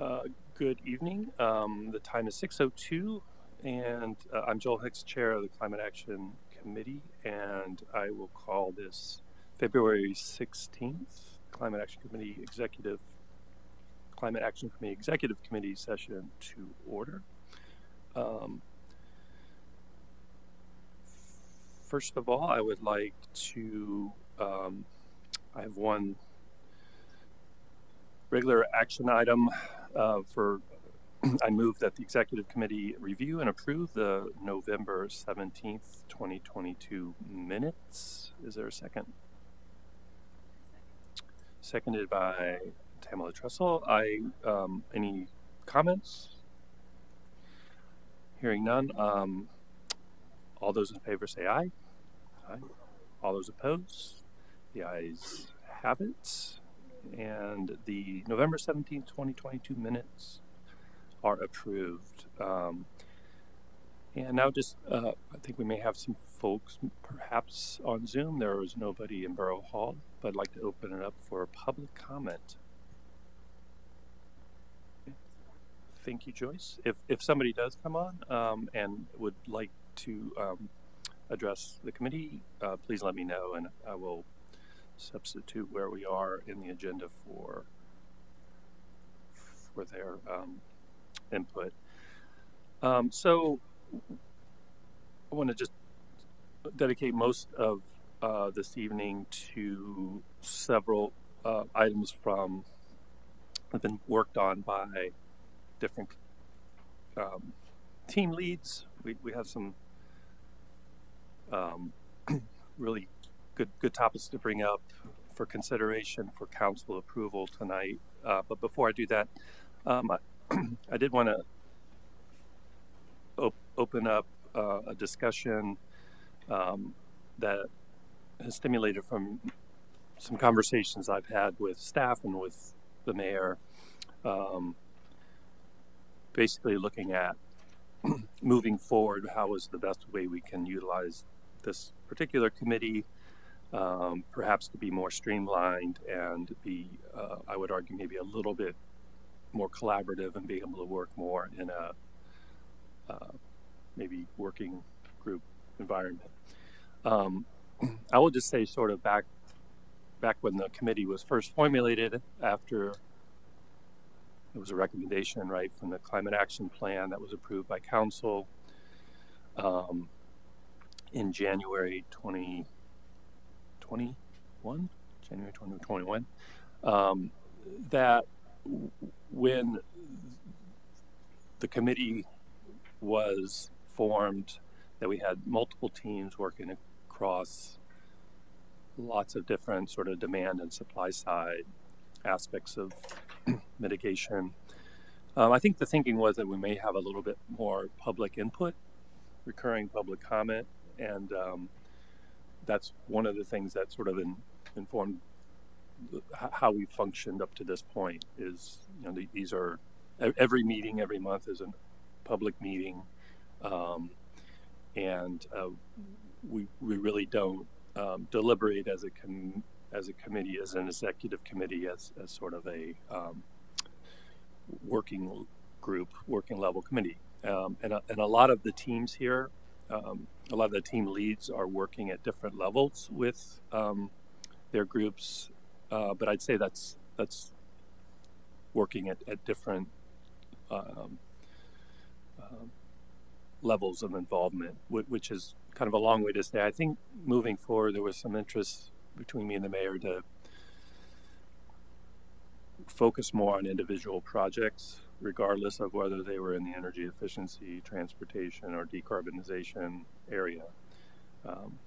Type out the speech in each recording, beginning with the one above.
Uh, good evening. Um, the time is 6.02 and uh, I'm Joel Hicks, Chair of the Climate Action Committee, and I will call this February 16th Climate Action Committee Executive Climate Action Committee Executive Committee session to order. Um, first of all, I would like to, um, I have one regular action item uh, for, I move that the Executive Committee review and approve the November 17th, 2022 minutes. Is there a second? Seconded by Tamala Tressel. I, um, any comments? Hearing none. Um, all those in favor say aye. Aye. All those opposed? The ayes have it. And the November 17th, 2022 minutes are approved. Um, and now just, uh, I think we may have some folks perhaps on Zoom. There was nobody in Borough Hall, but I'd like to open it up for public comment. Thank you, Joyce. If, if somebody does come on um, and would like to um, address the committee, uh, please let me know and I will substitute where we are in the agenda for for their um, input. Um, so I want to just dedicate most of uh, this evening to several uh, items from have been worked on by different um, team leads. We, we have some um, really good good topics to bring up for consideration for council approval tonight. Uh, but before I do that, um, I, I, did want to op open up uh, a discussion um, that has stimulated from some conversations I've had with staff and with the mayor. Um, basically looking at moving forward, how is the best way we can utilize this particular committee, um, perhaps to be more streamlined and be, uh, I would argue, maybe a little bit more collaborative and be able to work more in a uh, maybe working group environment. Um, I will just say, sort of back back when the committee was first formulated, after it was a recommendation, right, from the climate action plan that was approved by council. Um, in January 2021, January 2021, um, that when the committee was formed, that we had multiple teams working across lots of different sort of demand and supply side aspects of mitigation. Um, I think the thinking was that we may have a little bit more public input, recurring public comment, and um, that's one of the things that sort of in, informed how we functioned up to this point. Is you know these are every meeting every month is a public meeting, um, and uh, we we really don't um, deliberate as a com- as a committee, as an executive committee, as, as sort of a um, working group, working level committee. Um, and, a, and a lot of the teams here um, a lot of the team leads are working at different levels with um, their groups, uh, but I'd say that's that's working at, at different um, uh, levels of involvement, which is kind of a long way to say. I think moving forward, there was some interest between me and the mayor to focus more on individual projects regardless of whether they were in the energy efficiency, transportation, or decarbonization area. Um,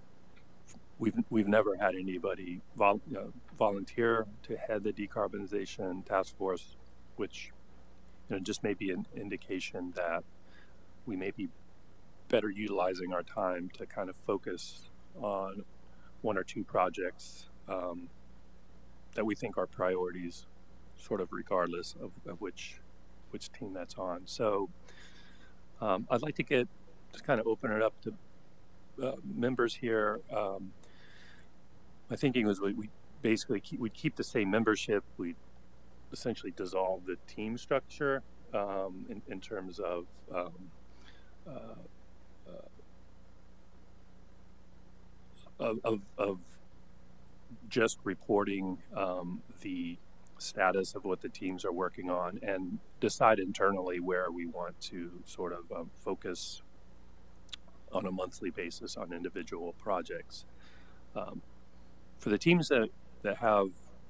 we've, we've never had anybody vol, uh, volunteer to head the decarbonization task force, which you know, just may be an indication that we may be better utilizing our time to kind of focus on one or two projects um, that we think are priorities, sort of regardless of, of which which team that's on. So um, I'd like to get just kind of open it up to uh, members here. Um, my thinking was we, we basically keep, we'd keep the same membership. We'd essentially dissolve the team structure um, in, in terms of um, uh, of, of, of just reporting um, the status of what the teams are working on and decide internally where we want to sort of um, focus on a monthly basis on individual projects. Um, for the teams that, that have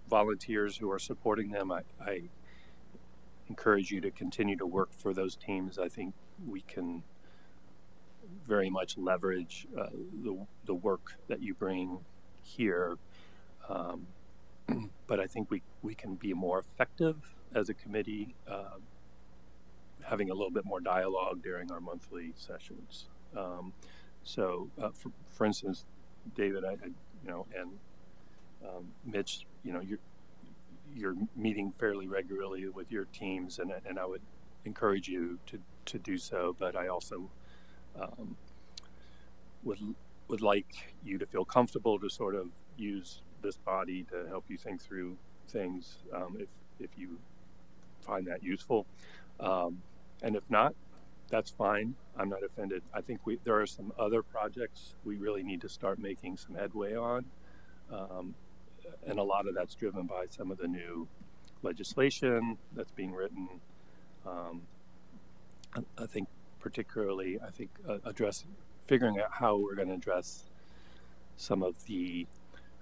volunteers who are supporting them, I, I encourage you to continue to work for those teams. I think we can very much leverage uh, the, the work that you bring here. Um, but I think we, we can be more effective as a committee, uh, having a little bit more dialogue during our monthly sessions. Um, so, uh, for, for instance, David, I, I you know, and um, Mitch, you know, you're you're meeting fairly regularly with your teams, and and I would encourage you to to do so. But I also um, would would like you to feel comfortable to sort of use this body to help you think through things um, if if you find that useful, um, and if not, that's fine. I'm not offended. I think we there are some other projects we really need to start making some headway on, um, and a lot of that's driven by some of the new legislation that's being written. Um, I, I think particularly, I think uh, address figuring out how we're going to address some of the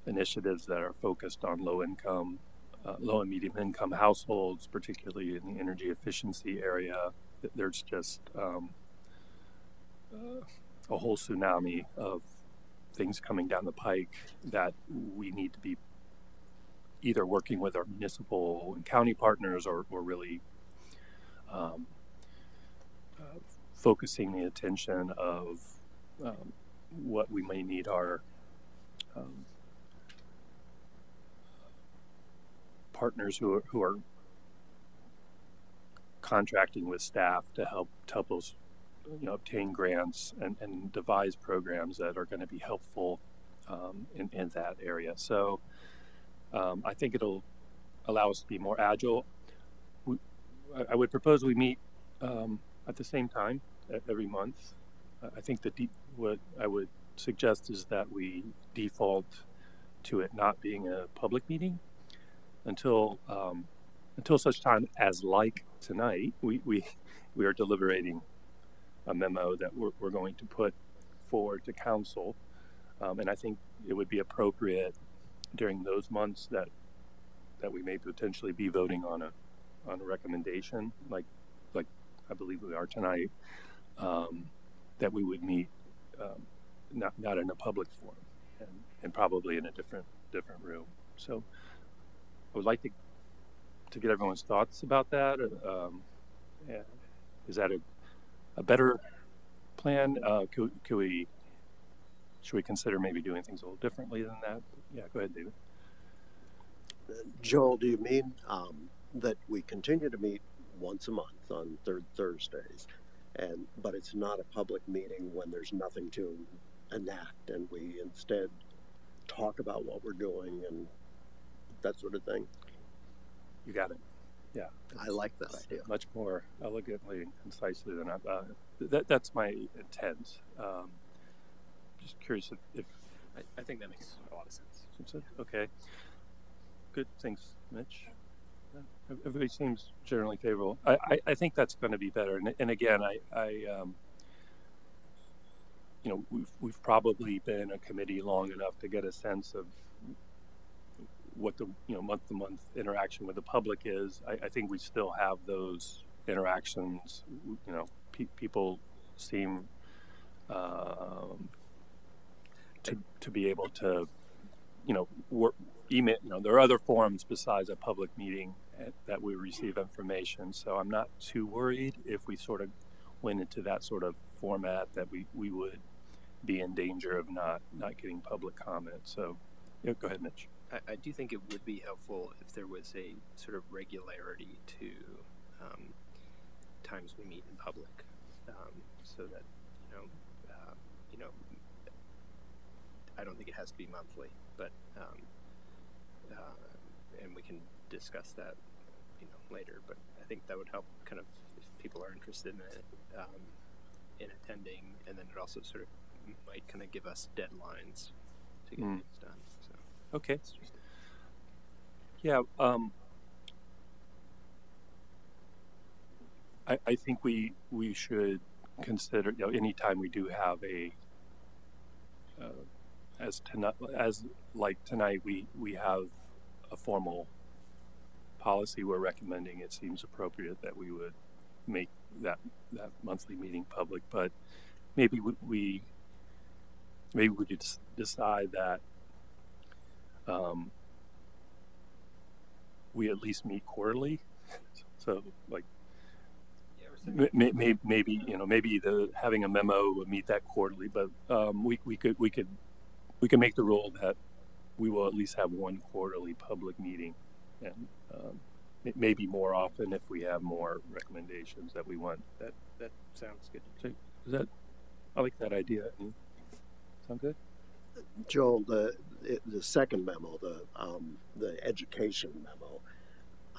initiatives that are focused on low income, uh, low and medium income households, particularly in the energy efficiency area. There's just um, uh, a whole tsunami of things coming down the pike that we need to be either working with our municipal and county partners or, or really um, uh, focusing the attention of um, what we may need our um, partners who are, who are contracting with staff to help us you know obtain grants and, and devise programs that are going to be helpful um, in, in that area. So um, I think it'll allow us to be more agile. We, I would propose we meet um, at the same time every month. I think the de- what I would suggest is that we default to it not being a public meeting until um, until such time as like tonight we, we we are deliberating a memo that we're, we're going to put forward to council um, and I think it would be appropriate during those months that that we may potentially be voting on a on a recommendation like like I believe we are tonight um, that we would meet um, not not in a public forum and, and probably in a different different room. So I would like to to get everyone's thoughts about that. Um. Is that a, a better plan? Uh, could, could we should we consider maybe doing things a little differently than that? Yeah, go ahead, David. Joel, do you mean um, that we continue to meet once a month on third Thursdays? and but it's not a public meeting when there's nothing to enact, and we instead talk about what we're doing and that sort of thing. You got it. Yeah, I like that idea. Much more elegantly concisely than I. Uh, that, that's my intent. Um, just curious if, if I, I, think that makes a lot of sense. Okay. Good. Thanks, Mitch everybody seems generally favorable. I, I, I think that's going to be better. And, and again, I, I um, you know, we've, we've probably been a committee long enough to get a sense of what the, you know, month to month interaction with the public is. I, I think we still have those interactions. You know, pe- people seem um, to, to be able to, you know, work, email, you know, there are other forums besides a public meeting that we receive information. So I'm not too worried if we sort of went into that sort of format that we, we would be in danger of not, not getting public comment. So yeah, go ahead, Mitch. I, I, do think it would be helpful if there was a sort of regularity to um, times we meet in public, um, so that you know, uh, you know, I don't think it has to be monthly, but um, uh, and we can discuss that you know later. But I think that would help kind of if people are interested in it um, in attending, and then it also sort of might kind of give us deadlines to get Mm. things done. Okay. Yeah. Um, I, I think we we should consider you know anytime we do have a uh, as tonight as like tonight we we have a formal policy we're recommending it seems appropriate that we would make that that monthly meeting public but maybe we maybe we could decide that um, we at least meet quarterly. So like yeah, may, may, maybe you know maybe the having a memo would meet that quarterly, but um, we we could we could we can make the rule that we will at least have one quarterly public meeting, and um, may- maybe more often if we have more recommendations that we want. That that sounds good. So, is that I like that idea. Sound good? Joel, the the second memo, the um, the education memo,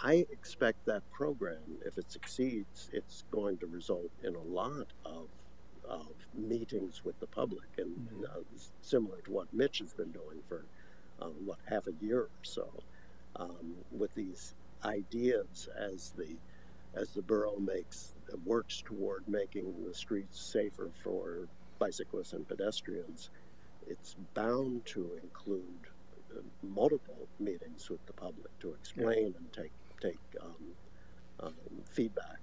I expect that program, if it succeeds, it's going to result in a lot of of meetings with the public, and Mhm. uh, similar to what Mitch has been doing for um, what half a year or so, um, with these ideas as the as the borough makes works toward making the streets safer for bicyclists and pedestrians it's bound to include uh, multiple meetings with the public to explain and take take um, um, feedback.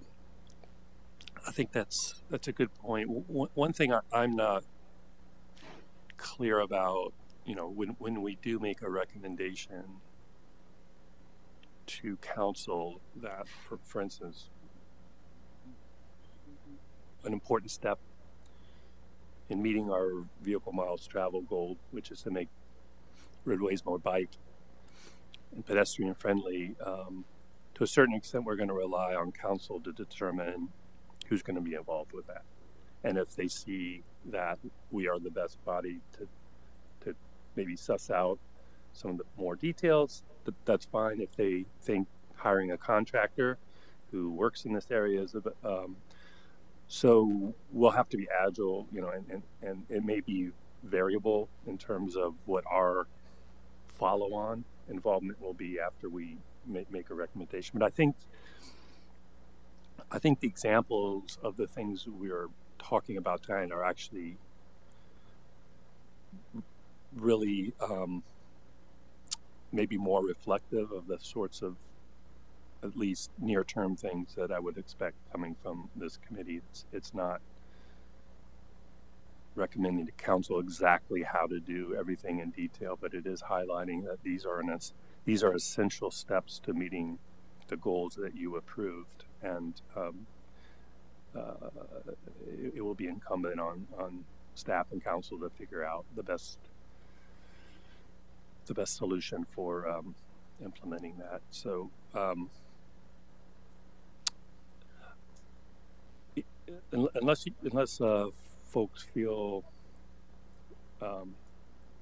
I think that's that's a good point. W- One, one thing I, I'm not clear about, you know, when when we do make a recommendation to council that, for for instance, an important step in meeting our vehicle miles travel goal, which is to make roadways more bike and pedestrian friendly. Um, to a certain extent, we're going to rely on council to determine who's going to be involved with that. And if they see that we are the best body to, to maybe suss out some of the more details, th- that's fine. If they think hiring a contractor who works in this area is a um, so we'll have to be agile, you know, and, and, and it may be variable in terms of what our follow on involvement will be after we make, make a recommendation. But I think I think the examples of the things we are talking about tonight are actually really um, maybe more reflective of the sorts of at least near term things that I would expect coming from this committee. It's, it's not recommending to council exactly how to do everything in detail, but it is highlighting that these are an, these are essential steps to meeting the goals that you approved, and um, uh, it, it will be incumbent on on staff and council to figure out the best the best solution for um, implementing that. So. Um, unless you, unless uh, folks feel um,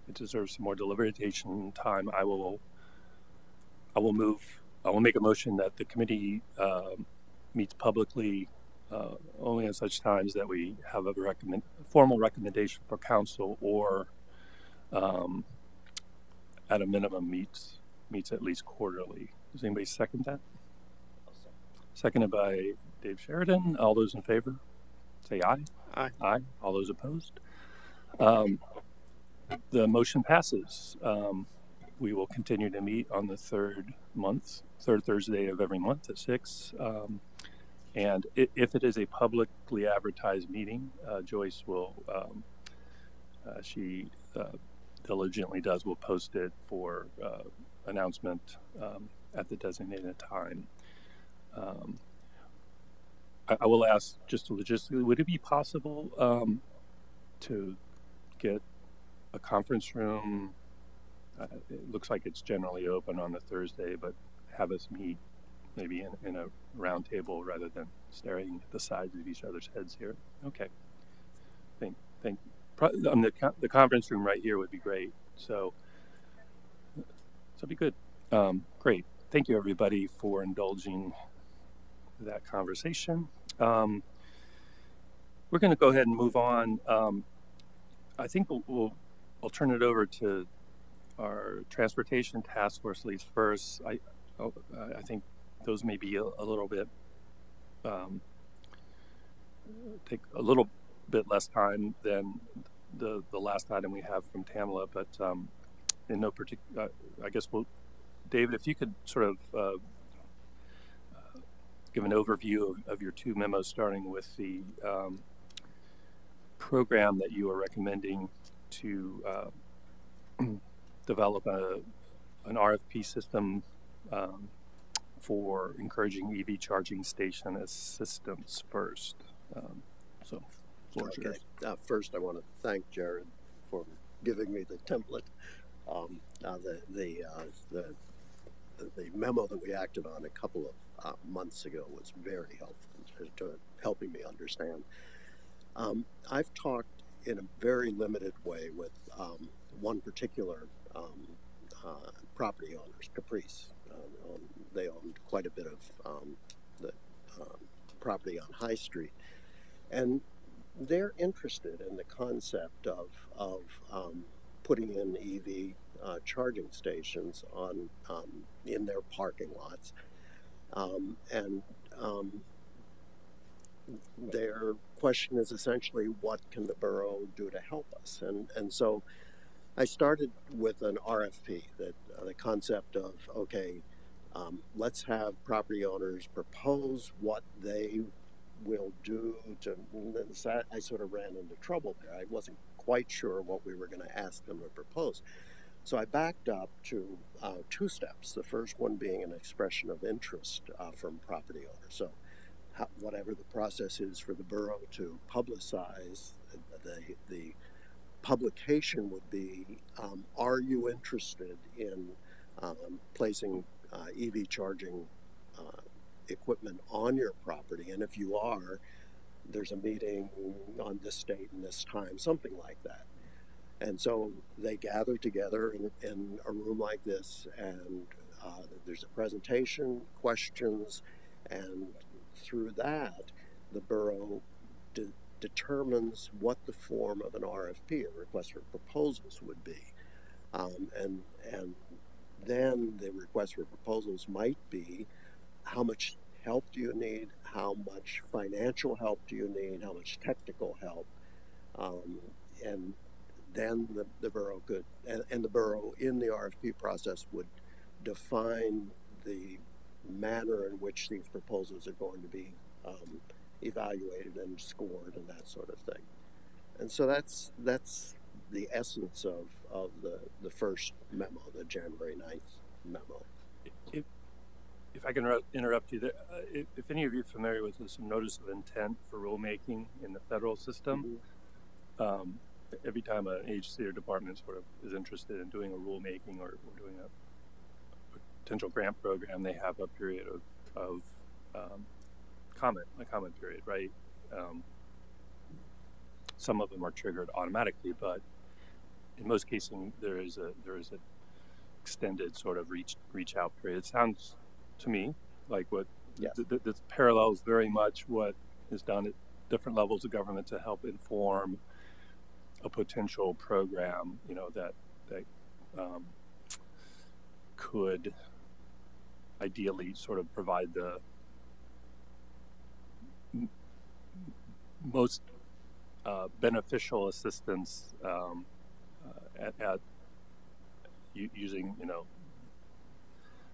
it deserves some more deliberation time, I will I will move. I will make a motion that the committee um meets publicly uh, only at such times that we have a recommend formal recommendation for council or um, at a minimum meets meets at least quarterly. Does anybody second that? Seconded by Dave Sheridan. All those in favor, say aye. Aye. Aye. All those opposed? Um, the motion passes. Um, we will continue to meet on the third month, third Thursday of every month at six. Um, and if it is a publicly advertised meeting, uh, Joyce will, um, uh, she uh, diligently does, will post it for uh, announcement um, at the designated time. I, will ask just logistically, would it be possible um, to get a conference room? Uh, it looks like it's generally open on the Thursday, but have us meet maybe in, in a round table rather than staring at the sides of each other's heads here. Okay. Think, think, pro- um, the, the conference room right here would be great. So, so be good. Um, great. thank you everybody for indulging that conversation. Um, we're going to go ahead and move on. Um, I think we'll, we'll I'll turn it over to our transportation task force leads first. I oh, I think those may be a, a little bit um, take a little bit less time than the the last item we have from Tamla, but um, in no particular, uh, I guess we'll, David, if you could sort of uh, give an overview of, of, your two memos, starting with the um, program that you are recommending to uh, develop a, an RFP system um, for encouraging EV charging station assistance first. Um, so, okay. Uh, first, I want to thank Jared for giving me the template. Um, uh, the the, uh, the the memo that we acted on a couple of uh, months ago was very helpful to, helping me understand. Um, I've talked in a very limited way with um, one particular um, uh, property owners, Caprice. Uh, they owned quite a bit of um, the property on High Street, and they're interested in the concept of of putting in EV uh, charging stations on um, in their parking lots, um, and um, their question is essentially, what can the borough do to help us? And and so, I started with an RFP that uh, the concept of okay, um, let's have property owners propose what they will do to. I sort of ran into trouble there. I wasn't quite sure what we were going to ask them to propose. So I backed up to uh, two steps. The first one being an expression of interest uh, from property owners. So, how, whatever the process is for the borough to publicize, the, the publication would be um, Are you interested in um, placing uh, EV charging uh, equipment on your property? And if you are, there's a meeting on this date and this time, something like that. And so they gather together in, in a room like this, and uh, there's a presentation, questions, and through that, the borough de- determines what the form of an RFP, a request for proposals, would be. Um, and, and then the request for proposals might be how much help do you need? How much financial help do you need? How much technical help? Um, and then the, the borough could, and, and the borough in the RFP process would define the manner in which these proposals are going to be um, evaluated and scored and that sort of thing. And so that's that's the essence of, of the, the first memo, the January 9th memo. If, if I can interrupt you, there, uh, if, if, any of you are familiar with some notice of intent for rulemaking in the federal system, mm-hmm. um, every time an agency or department sort of is interested in doing a rulemaking or, or doing a potential grant program, they have a period of, of um, comment, a comment period, right? Um, some of them are triggered automatically, but in most cases there is a there is a extended sort of reach reach out period. It sounds to me like what yeah. th- th- this parallels very much what is done at different levels of government to help inform a potential program, you know, that that um, could ideally sort of provide the m- most uh, beneficial assistance um, uh, at, at u- using, you know,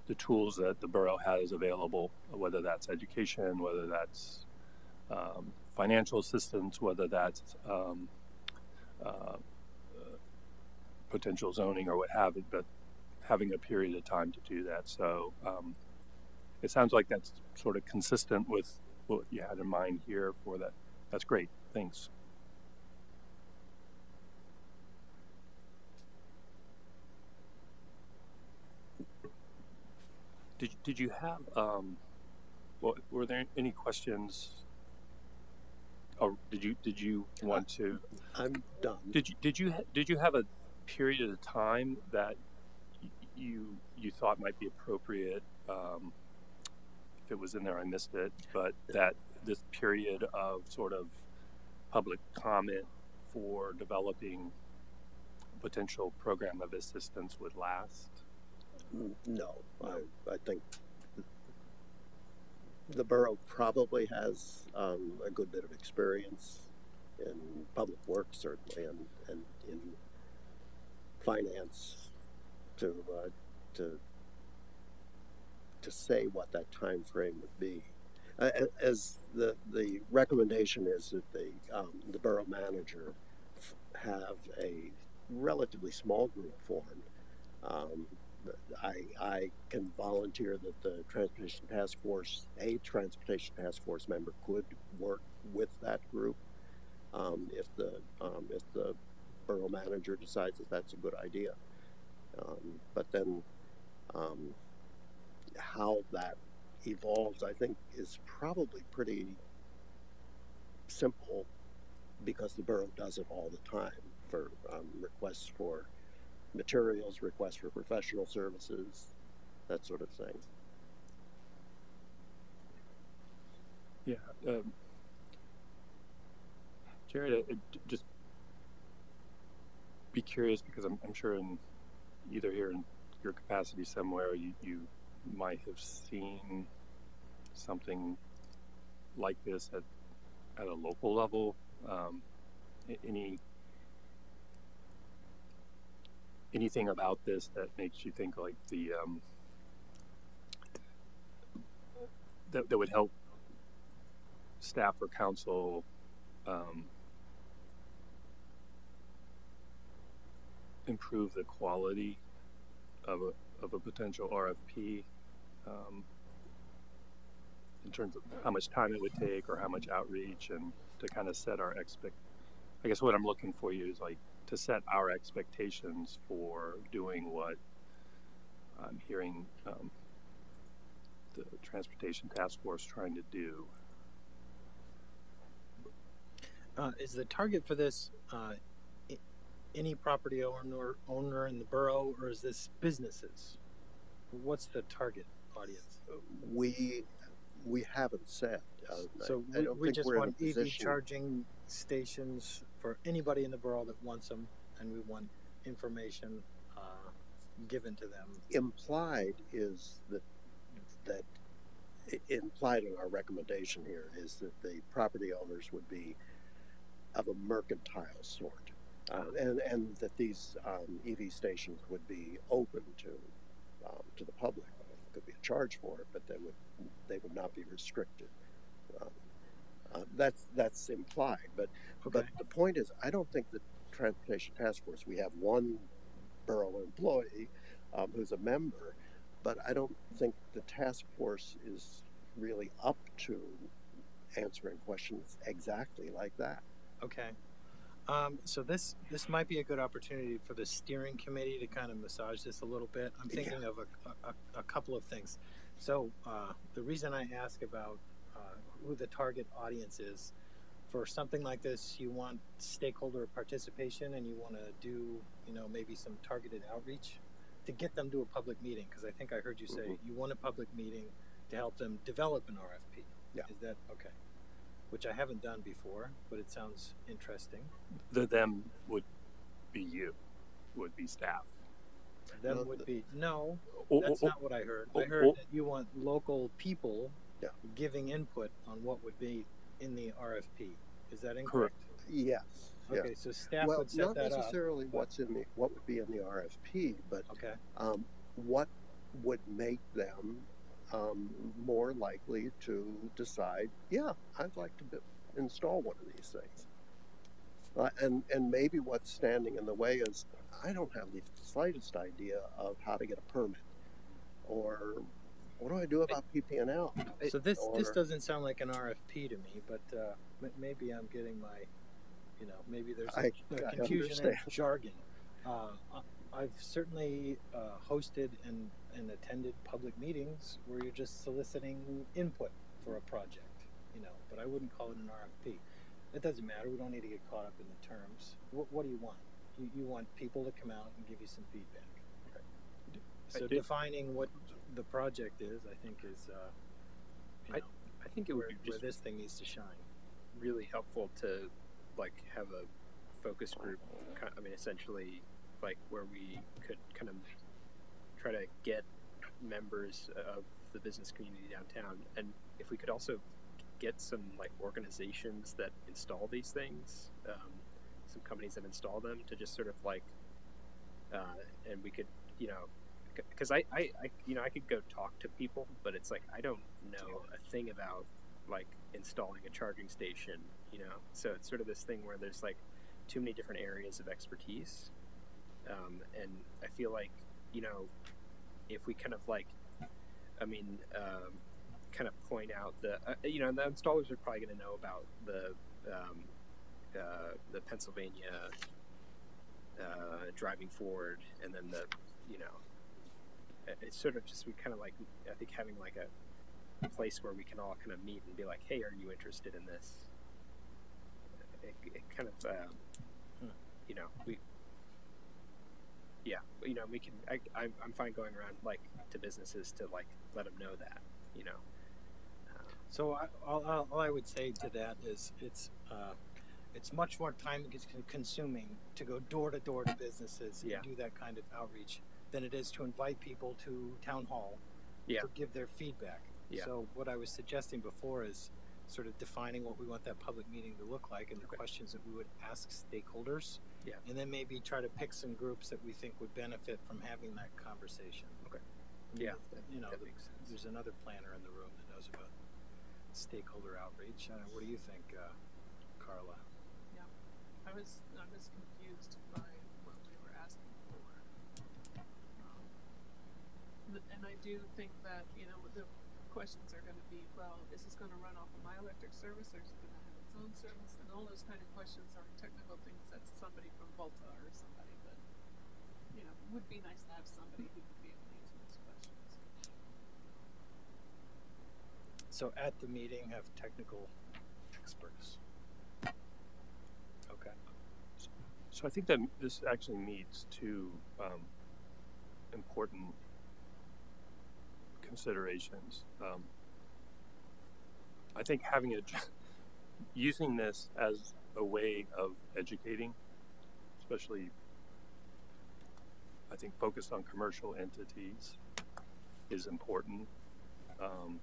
the tools that the borough has available, whether that's education, whether that's um, financial assistance, whether that's um, uh, potential zoning or what have it, but having a period of time to do that. So um, it sounds like that's sort of consistent with what you had in mind here for that. That's great. Thanks. Did, did you have, um, well, were there any questions Oh, did you did you want to? I'm done. Did you did you did you have a period of time that you you thought might be appropriate. Um, if it was in there, I missed it. But that this period of sort of public comment for developing potential program of assistance would last. No, I, I think the borough probably has um, a good bit of experience in public works, certainly, and, and in finance to uh, to to say what that time frame would be. Uh, as the the recommendation is that the um, the borough manager have a relatively small group formed. Um, I, I can volunteer that the transportation task force, a transportation task force member could work with that group. Um, if the, um, if the borough manager decides that that's a good idea. Um, but then, um, how that evolves, I think, is probably pretty simple because the borough does it all the time for, um, requests for materials, requests for professional services, that sort of thing. Yeah. Um, Jared, uh, j- just be curious because I'm, I'm sure in either here in your capacity somewhere, you, you might have seen something like this at, at a local level. Um, any anything about this that makes you think like the um, that, that would help staff or council um, improve the quality of a, of a potential RFP um, in terms of how much time it would take or how much outreach and to kind of set our expect. I guess what I'm looking for you is like to set our expectations for doing what I'm hearing um, the transportation task force trying to do. Uh, is the target for this uh, any property owner owner in the borough, or is this businesses? What's the target audience? We, we haven't said. Uh, So I, I we, don't we just we're in a want EV charging stations for anybody in the borough that wants them, and we want information uh, given to them. implied is that that implied in our recommendation here is that the property owners would be of a mercantile sort, uh, and and that these um, EV stations would be open to um, to the public. There could be a charge for it, but they would they would not be restricted. Um, uh, that's that's implied, but Okay. but the point is, I don't think the transportation task force. We have one borough employee um, who's a member, but I don't think the task force is really up to answering questions exactly like that. Okay. Um, so this this might be a good opportunity for the steering committee to kind of massage this a little bit. I'm Yeah. thinking of a, a, a couple of things. So uh, the reason I ask about uh, who the target audience is for something like this, you want stakeholder participation, and you want to do you know maybe some targeted outreach to get them to a public meeting. Because I think I heard you say Mhm. you want a public meeting to help them develop an RFP. Yeah. Is that okay? Which I haven't done before, but it sounds interesting. The them would be you, would be staff. Them No, would the- be no. Or- That's or- not what I heard. oh, I heard oh. that you want local people Yeah. giving input on what would be in the RFP. Is that incorrect? Yes. yeah. Okay, so staff well, would set not that up. necessarily what's in the what would be in the RFP, but Okay. um, what would make them um, more likely to decide, yeah, I'd like to b- install one of these things. Uh, and and maybe what's standing in the way is I don't have the slightest idea of how to get a permit, or what do I do about PP&L? So this this doesn't sound like an RFP to me, but uh, maybe I'm getting my, you know, maybe there's a, I- a confusion understand. jargon. Uh, I've certainly uh, hosted and, and attended public meetings where you're just soliciting input for a project, you know, but I wouldn't call it an RFP. It doesn't matter. We don't need to get caught up in the terms. What, what do you want? You, you want people to come out and give you some feedback. So did- defining what the project is, I think, is uh, you I- know, I think it would where, be where this thing needs to shine. really helpful to like have a focus group. I mean, essentially, like where we could kind of try to get members of the business community downtown, and if we could also get some like organizations that install these things, um, some companies that install them to just sort of like, uh, and we could, you know, because I, I, I, you know, I could go talk to people, but it's like I don't know a thing about like installing a charging station, you know. So it's sort of this thing where there's like too many different areas of expertise, um, and I feel like you know, if we kind of like, I mean, um, kind of point out the, uh, you know, the installers are probably going to know about the um, uh, the Pennsylvania uh, driving forward, and then the, you know, it's sort of just we kind of like I think having like a place where we can all kind of meet and be like, hey, are you interested in this? It, it kind of, um, Hmm. you know, we, yeah, you know, we can. I, I'm, I'm fine going around like to businesses to like let them know that, you know. Uh, So I, all, all, all I would say to that is it's uh, it's much more time consuming to go door to door to businesses Yeah. and do that kind of outreach than it is to invite people to town hall Yeah. to give their feedback. Yeah. So what I was suggesting before is sort of defining what we want that public meeting to look like and the Okay. questions that we would ask stakeholders. Yeah. And then maybe try to pick some groups that we think would benefit from having that conversation. Okay. I mean, Yeah, You know, that makes sense. there's another planner in the room that knows about stakeholder outreach. Uh, what do you think, uh, Carla? Yeah, I was I was confused by what we were asking for. Um, and I do think that you know the questions are going to be, well, is this going to run off of my electric service, or is it going to have its own service? And all those kind of questions are technical things that somebody from Volta or somebody, but you know, would be nice to have somebody who could be able to answer those questions. So at the meeting, have technical experts. Okay. So I think that this actually meets two um, important considerations. Um, I think having a using this as a way of educating, especially I think focused on commercial entities, is important. Um,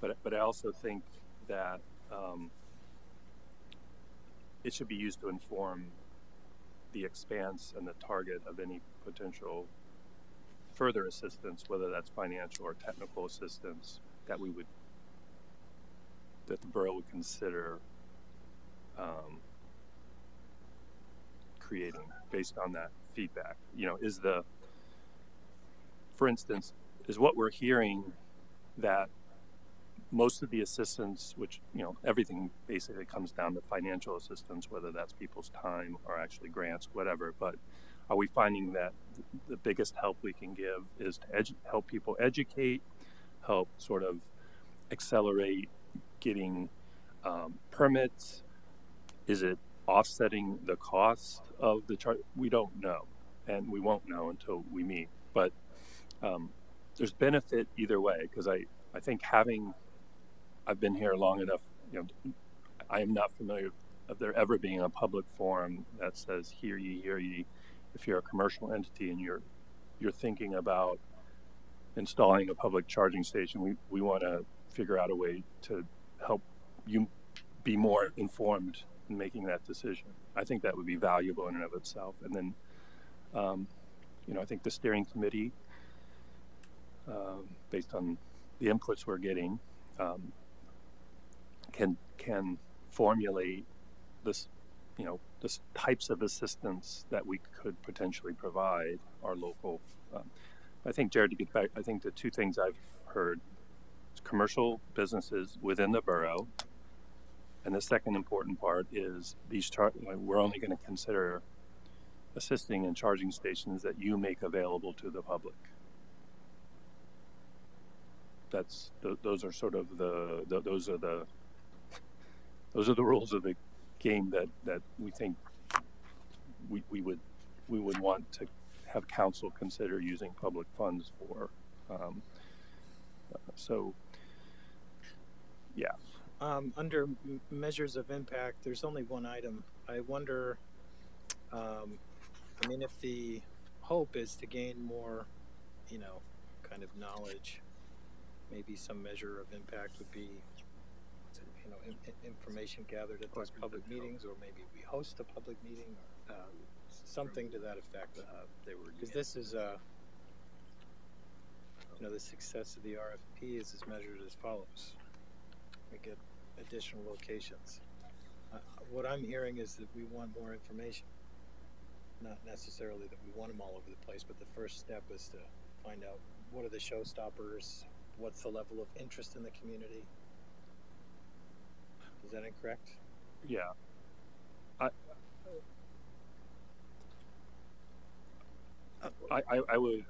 but but I also think that um, it should be used to inform the expanse and the target of any potential further assistance, whether that's financial or technical assistance, that we would that the borough would consider um, creating based on that feedback. You know, is the for instance, is what we're hearing that most of the assistance, which you know, everything basically comes down to financial assistance, whether that's people's time or actually grants, whatever. But are we finding that the biggest help we can give is to help people educate, help sort of accelerate getting um, permits? Is it offsetting the cost of the charge? We don't know, and we won't know until we meet. But um, there's benefit either way because I, I think having I've been here long enough. You know, I am not familiar of there ever being a public forum that says "Hear ye, hear ye." If you're a commercial entity and you're you're thinking about installing a public charging station, we, we want to figure out a way to help you be more informed in making that decision. I think that would be valuable in and of itself. And then, um, you know, I think the steering committee, um, based on the inputs we're getting, um, can can formulate this, you know, this types of assistance that we could potentially provide our local. Um, I think Jared, to get back, I think the two things I've heard: commercial businesses within the borough, and the second important part is these char- we're only going to consider assisting in charging stations that you make available to the public. That's th- those are sort of the, the those are the those are the rules of the game that, that we think we, we would we would want to have council consider using public funds for. Um, uh, so, yeah, Um, under measures of impact, there's only one item. I wonder, um, I mean, if the hope is to gain more, you know, kind of knowledge, maybe some measure of impact would be, you know, in, in- information gathered at those public meetings, or maybe we host a public meeting, or um, something to that effect. Uh, they were Because this is, uh, you know, the success of the RFP is as measured as follows. We get additional locations. Uh, what I'm hearing is that we want more information. Not necessarily that we want them all over the place, but the first step is to find out what are the showstoppers, what's the level of interest in the community. Is that incorrect? yeah. I, I, I, I would,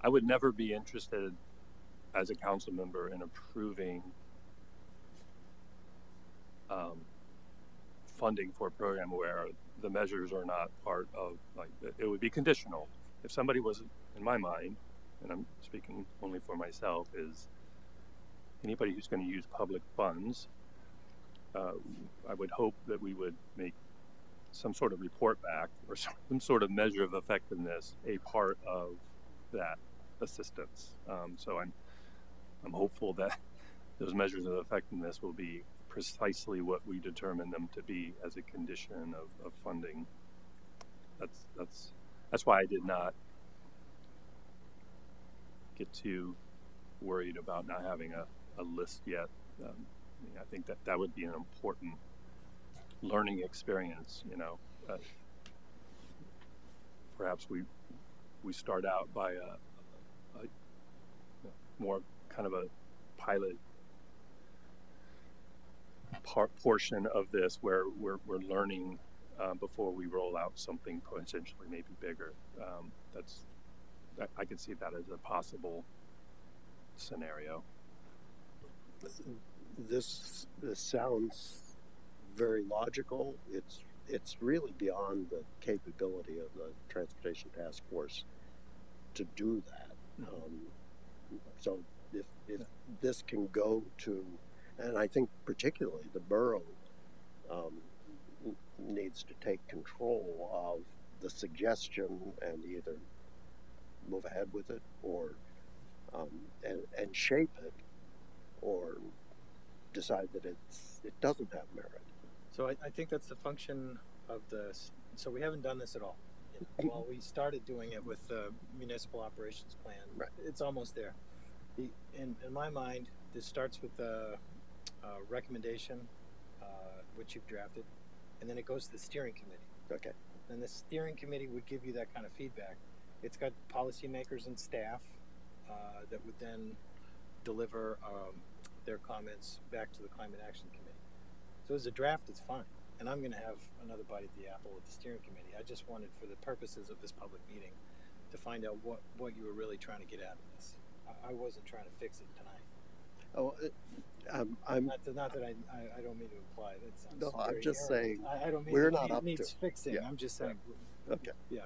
I would never be interested as a council member in approving um, funding for a program where the measures are not part of, like, it- would be conditional. If somebody was, in my mind, and I'm speaking only for myself, is anybody who's going to use public funds, uh, I would hope that we would make some sort of report back or some sort of measure of effectiveness a part of that assistance. Um, so I'm I'm hopeful that those measures of effectiveness will be precisely what we determine them to be as a condition of, of funding. That's that's that's why I did not get too worried about not having a, a list yet. Um, I, think that that would be an important learning experience. You know, uh, perhaps we we start out by a, a more kind of a pilot part portion of this where we're, we're learning uh, before we roll out something potentially maybe bigger. Um, that's I, I could see that as a possible scenario. This, this sounds very logical. It's, it's really beyond the capability of the Transportation Task Force to do that. Um, so if, if this can go to, and I think particularly the borough um, needs to take control of the suggestion and either move ahead with it or um, and, and shape it or decide that it's it doesn't have merit. So I, I think that's the function of the, so we haven't done this at all. Well, we started doing it with the municipal operations plan. Right. It's almost there. The, in, in my mind, this starts with the uh, recommendation, uh, which you've drafted, and then it goes to the steering committee. Okay. Then the steering committee would give you that kind of feedback. It's got policymakers and staff uh, that would then deliver um, their comments back to the climate action committee. So as a draft, it's fine. And I'm going to have another bite at the apple with the steering committee. I just wanted, for the purposes of this public meeting, to find out what, what you were really trying to get out of this. I, I wasn't trying to fix it tonight. Oh, it, um, I'm Not that, not that I, I, I don't mean to imply that sounds No, I'm just arrogant. saying I, I don't mean we're not need- up to needs it. fixing. Yeah. I'm just saying. okay. Yeah.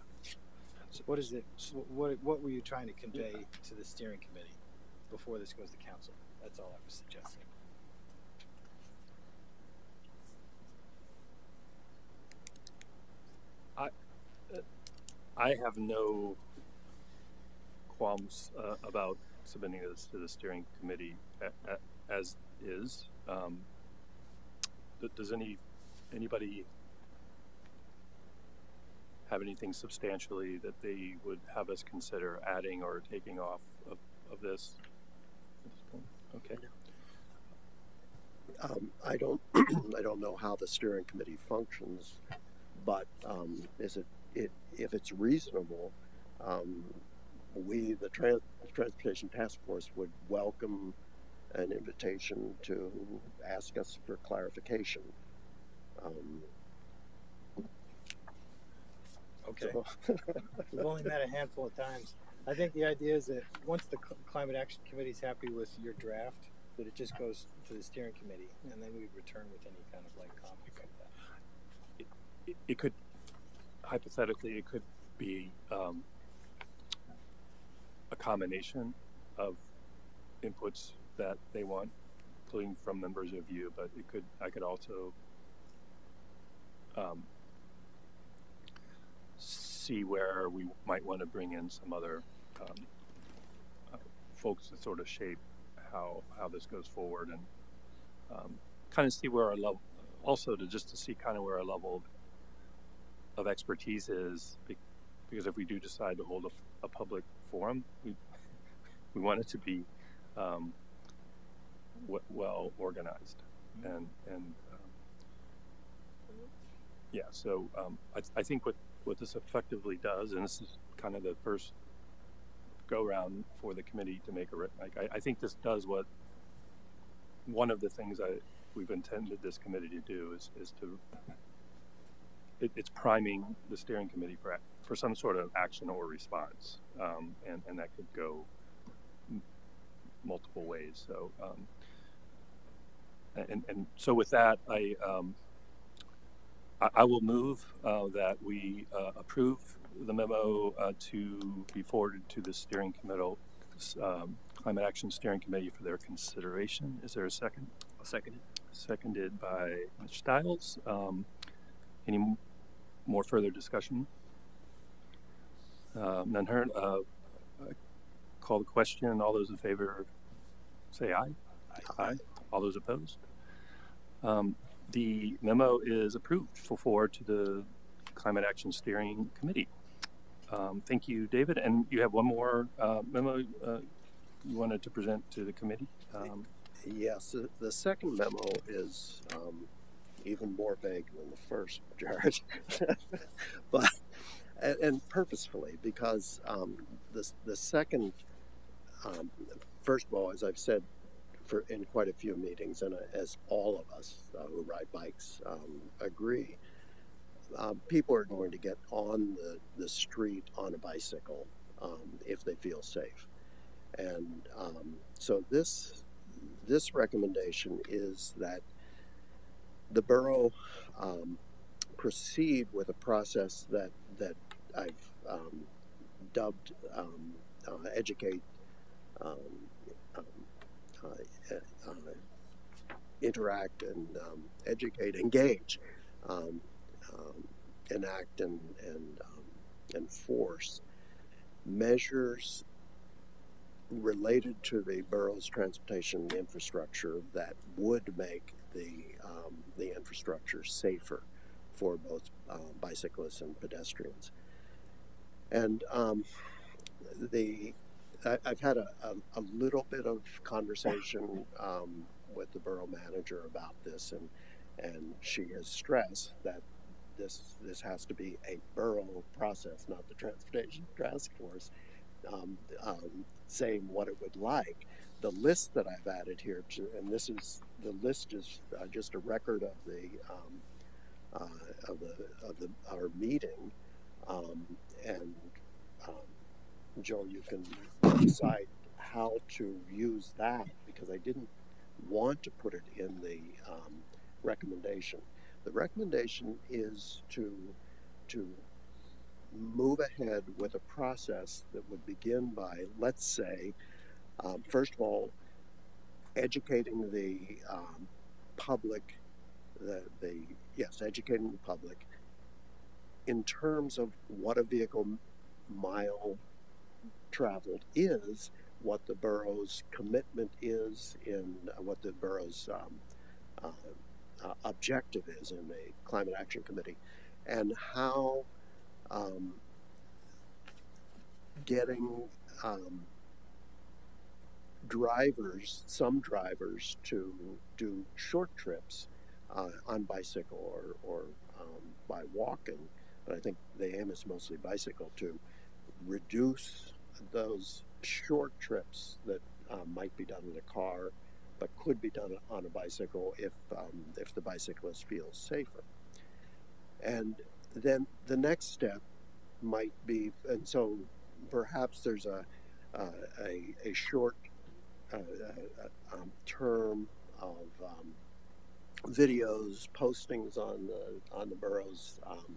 So what is it? wh- What what were you trying to convey to the steering committee before this goes to council? That's all I was suggesting. I have no qualms uh, about submitting this to the steering committee as is. Um, does any anybody have anything substantially that they would have us consider adding or taking off of, of this? Okay. Um, I don't I don't know how the steering committee functions, but um, is it, it if it's reasonable, um, we the trans- transportation task force would welcome an invitation to ask us for clarification. Um, Okay. so- We've only met a handful of times. I think the idea is that once the cl- climate action committee is happy with your draft, that it just goes to the steering committee, and then we return with any kind of like comments like that. it, it could hypothetically it could be um, a combination of inputs that they want, including from members of you, but it could, I could also um, see where we might want to bring in some other um, uh, folks to sort of shape how how this goes forward and um, kind of see where our level also to just to see kind of where our level of, of expertise is because if we do decide to hold a public forum we we want it to be um, w- well organized and and um, yeah so um, I, I think what what this effectively does and this is kind of the first go round for the committee to make a like I, I think this does what one of the things I we've intended this committee to do is is to it, it's priming the steering committee for for some sort of action or response um, and and that could go multiple ways so um, and and so with that I um, I, I will move uh, that we uh, approve the memo uh, to be forwarded to the steering committee, um, climate action steering committee for their consideration. Is there a second? I'll second it. Seconded by Ms. Stiles. Um, any m- more further discussion? Uh, none heard. Uh, call the question. All those in favor say aye. Aye. All those opposed? Um, the memo is approved for forward to the Climate Action Steering Committee. Um, thank you, David. And you have one more uh, memo uh, you wanted to present to the committee? Um, Yes, the, the second memo is um, even more vague than the first, Jared. but and, and purposefully because um, the the second, um, first of all, as I've said for in quite a few meetings, and uh, as all of us uh, who ride bikes um, agree, uh, people are going to get on the, the street on a bicycle um, if they feel safe, and um, so this this recommendation is that the borough um, proceed with a process that that I've um, dubbed um, uh, educate, um, um, uh, uh, interact, and um, educate, engage, um, enact, and and enforce measures related to the borough's transportation infrastructure that would make the the infrastructure safer for both uh, bicyclists and pedestrians. And um, the I, I've had a, a, a little bit of conversation um, with the borough manager about this, and and she has stressed that this this has to be a borough process, not the transportation task force um, um, saying what it would like. The list that I've added here, to, and this is the list is uh, just a record of the um, uh, of the of the our meeting, um, and um, Joe, you can decide how to use that because I didn't want to put it in the um, recommendation. The recommendation is to to move ahead with a process that would begin by, let's say, um, first of all, educating the um, public, the, the yes, educating the public in terms of what a vehicle mile traveled is, what the borough's commitment is in uh, what the borough's um, uh, uh, objective is in the climate action committee, and how um, getting um, drivers, some drivers, to do short trips uh, on bicycle or, or um, by walking. But I think the aim is mostly bicycle to reduce those short trips that um, might be done in a car, but could be done on a bicycle if um, if the bicyclist feels safer. And then the next step might be, and so perhaps there's a uh, a, a short uh, uh, um, term of um, videos, postings on the on the borough's um,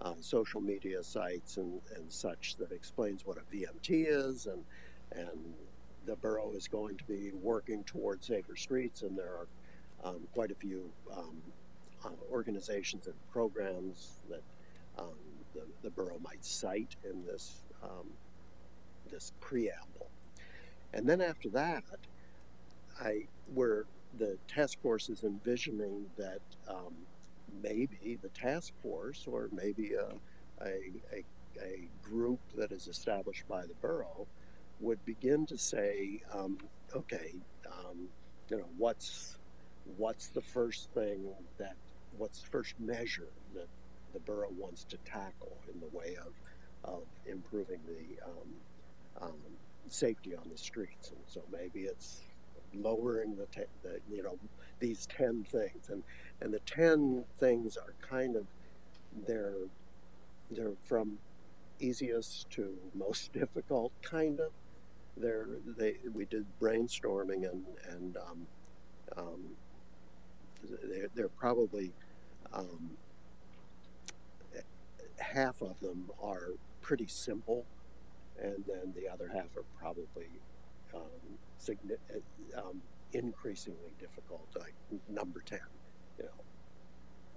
uh, social media sites and, and such that explains what a VMT is and and the borough is going to be working towards safer streets and there are um, quite a few um, uh, organizations and programs that um, the, the borough might cite in this um, this preamble. And then after that, I where the task force is envisioning that um, maybe the task force or maybe a, a, a, a group that is established by the borough would begin to say, um, okay, um, you know, what's what's the first thing that what's the first measure that the borough wants to tackle in the way of of improving the um, um, safety on the streets, and so maybe it's lowering the, te- the you know these 10 things. And and the 10 things are kind of they're they're from easiest to most difficult kind of. They're they we did brainstorming and and um, um, they're, they're probably um, half of them are pretty simple and then the other half are probably um, signi- um, increasingly difficult, like number 10, you know,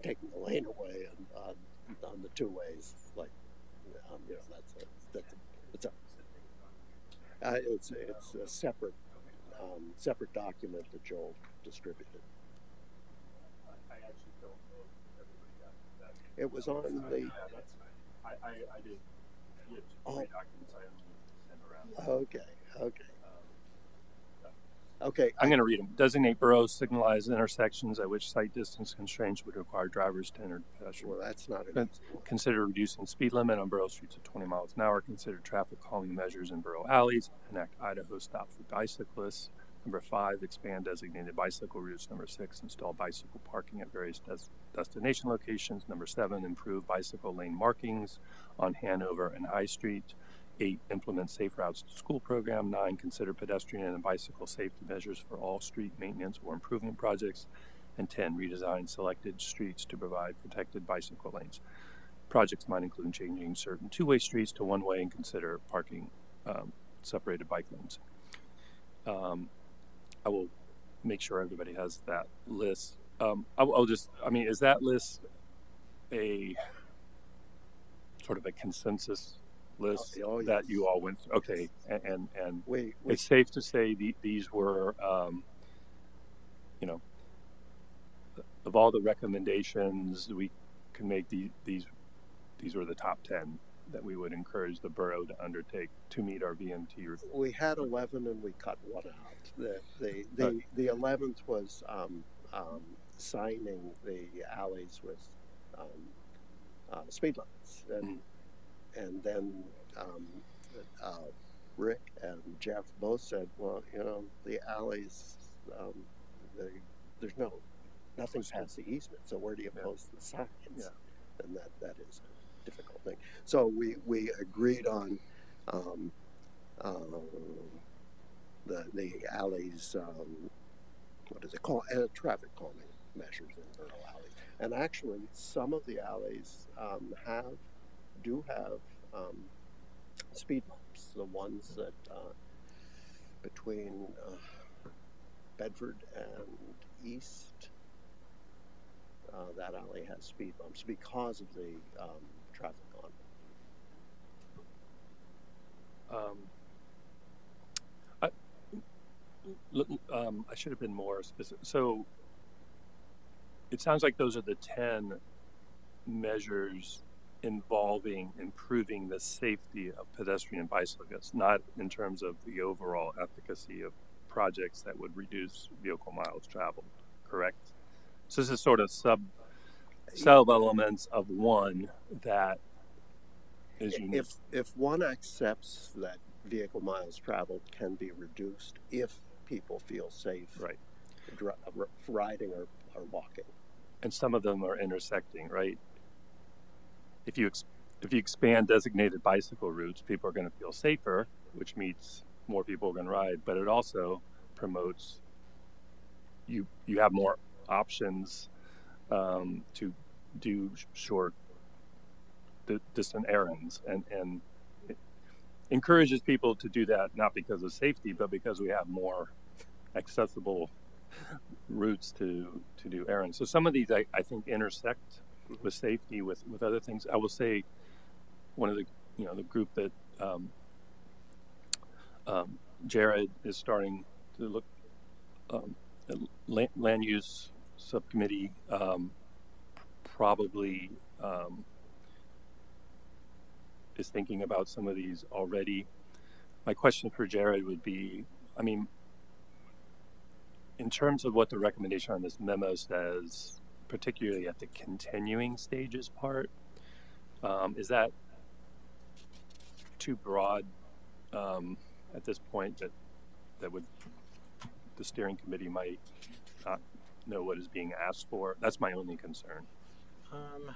taking the lane away and on, on the two ways, like, um, you know, that's a, that's a, it's a, uh, it's, it's a separate, um, separate document that Joel distributed. I actually don't know if everybody got that. It was on the. I, I, I did, Oh. documents I sent around. okay, okay, okay. I'm going to read them. Designate boroughs, signalize intersections at which sight distance constraints would require drivers to enter pedestrian. Well, that's not an That's- easy one. Consider reducing speed limit on borough streets to 20 miles an hour. Consider traffic calming measures in borough alleys. Enact Idaho stop for bicyclists. Number five, expand designated bicycle routes. Number six, install bicycle parking at various des- destination locations. Number seven, improve bicycle lane markings on Hanover and High Street. Eight, implement safe routes to school program. Nine, consider pedestrian and bicycle safety measures for all street maintenance or improvement projects. And 10, redesign selected streets to provide protected bicycle lanes. Projects might include changing certain two way streets to one way and consider parking um, separated bike lanes. Um, I will make sure everybody has that list. Um, I'll, I'll just, I mean, is that list a sort of a consensus list Oh, oh, that you all went through? Okay, and, and, and We, we it's safe to say the, these were, um, you know, of all the recommendations we can make, the, these these were the top ten that we would encourage the borough to undertake to meet our VMT. we had 11 and we cut one out. The the the, the 11th was um, um, signing the alleys with um, uh, speed limits, and and then um, uh, Rick and Jeff both said, well, you know, the alleys, um, they, there's no nothing past the easement, so where do you Yeah. post the signs? Yeah. And that that is a difficult thing. So we we agreed on. Um, um, the the alleys, um, what is it called? Uh, traffic calming measures in borough alleys. And actually, some of the alleys um, have do have um, speed bumps. The ones that uh, between uh, Bedford and East, uh, that alley has speed bumps because of the um, traffic on. Um, I, l- um, I should have been more specific. So it sounds like those are the 10 measures involving improving the safety of pedestrian bicyclists, not in terms of the overall efficacy of projects that would reduce vehicle miles traveled, correct? So this is sort of sub sub elements of one that is unique. If if one accepts that vehicle miles traveled can be reduced if people feel safe Right. riding or, or walking. and some of them are intersecting, right? If you if you expand designated bicycle routes, people are going to feel safer, which means more people are going to ride. But it also promotes you you have more options um, to do short distant errands and and encourages people to do that not because of safety but because we have more accessible routes to to do errands so some of these i, I think intersect with safety with with other things i will say one of the you know the group that um, um, jared is starting to look um, at land, land use subcommittee um, probably um, is thinking about some of these already. My question for Jared would be, I mean, in terms of what the recommendation on this memo says, particularly at the continuing stages part, um, is that too broad um, at this point that that would the steering committee might not know what is being asked for? That's my only concern. Um,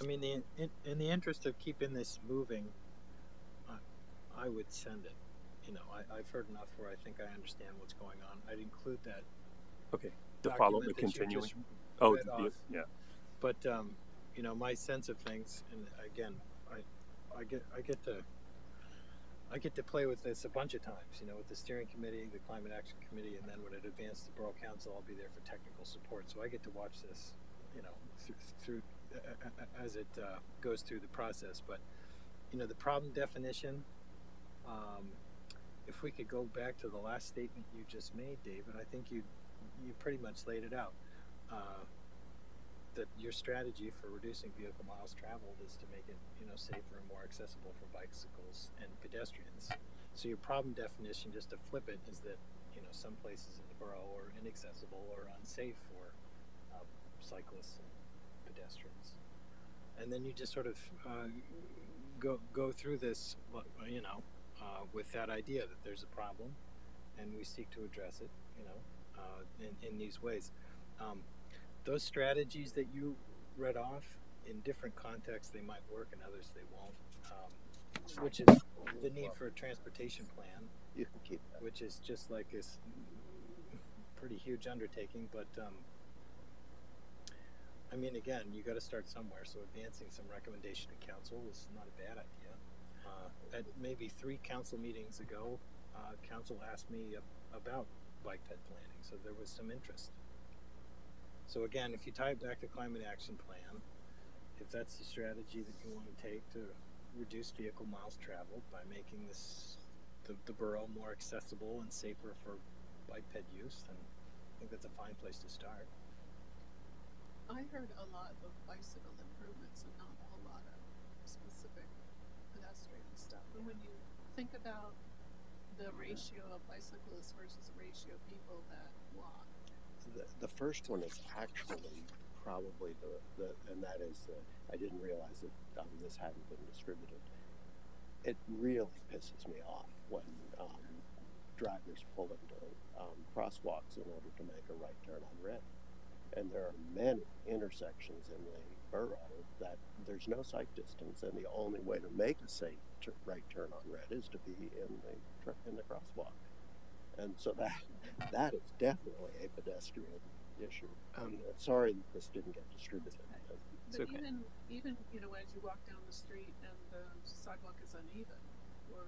I mean, the, in, in the interest of keeping this moving, I, I would send it. You know, I, I've heard enough where I think I understand what's going on. I'd include that. Okay, to follow the continuing. Oh, off. yeah. But um, you know, my sense of things, and again, I, I get, I get to, I get to play with this a bunch of times. You know, with the steering committee, the climate action committee, and then when it advances to borough council, I'll be there for technical support. So I get to watch this, you know, through, through uh, as it uh, goes through the process. But you know, the problem definition. Um, if we could go back to the last statement you just made, David, I think you you pretty much laid it out. Uh, that your strategy for reducing vehicle miles traveled is to make it, you know, safer and more accessible for bicycles and pedestrians. So your problem definition, just to flip it, is that you know some places in the borough are inaccessible or unsafe for uh, cyclists and pedestrians. And then you just sort of uh, go go through this, you know, uh, with that idea that there's a problem, and we seek to address it, you know, uh, in in these ways. Um, those strategies that you read off in different contexts they might work in others they won't. Um, which is the need for a transportation plan You can keep that. which is just like this pretty huge undertaking but um, i mean again you got to start somewhere so advancing some recommendation to council is not a bad idea. Uh, at maybe three council meetings ago uh, council asked me about bike ped planning so there was some interest so again, if you tie it back to climate action plan, if that's the strategy that you want to take to reduce vehicle miles traveled by making this the, the borough more accessible and safer for bike ped use, then I think that's a fine place to start. I heard a lot of bicycle improvements and not a lot of specific pedestrian stuff. And when you think about the ratio of bicyclists versus the ratio of people that walk, The, first one is actually probably the, the and that is the, I didn't realize that um, this hadn't been distributed. It really pisses me off when um, drivers pull into um, crosswalks in order to make a right turn on red. And there are many intersections in the borough that there's no sight distance, and the only way to make a safe t- right turn on red is to be in the in the crosswalk. And so that that is definitely a pedestrian issue. Um, I'm sorry that this didn't get distributed. But It's okay. even even you know as you walk down the street and the sidewalk is uneven, or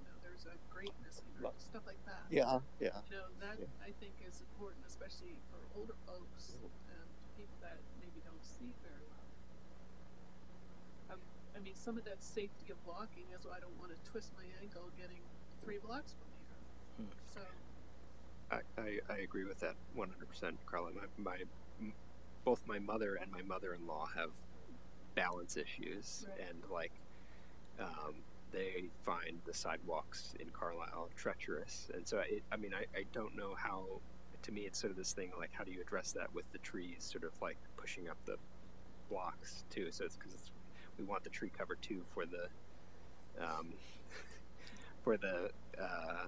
you know there's a grate missing or Right. stuff like that. Yeah, yeah. You know that Yeah. I think is important, especially for older folks and people that maybe don't see very well. Um, I mean, some of that safety of walking is why I don't want to twist my ankle getting three blocks from here. So I, I, I agree with that 100%, Carla. My, my, both my mother and my mother-in-law have balance issues, Right. and like, um, they find the sidewalks in Carlisle treacherous, and so it, I mean, I, I don't know how. To me, it's sort of this thing like, how do you address that with the trees, sort of like pushing up the blocks too? So it's because it's, we want the tree cover too for the, um, for the. Uh,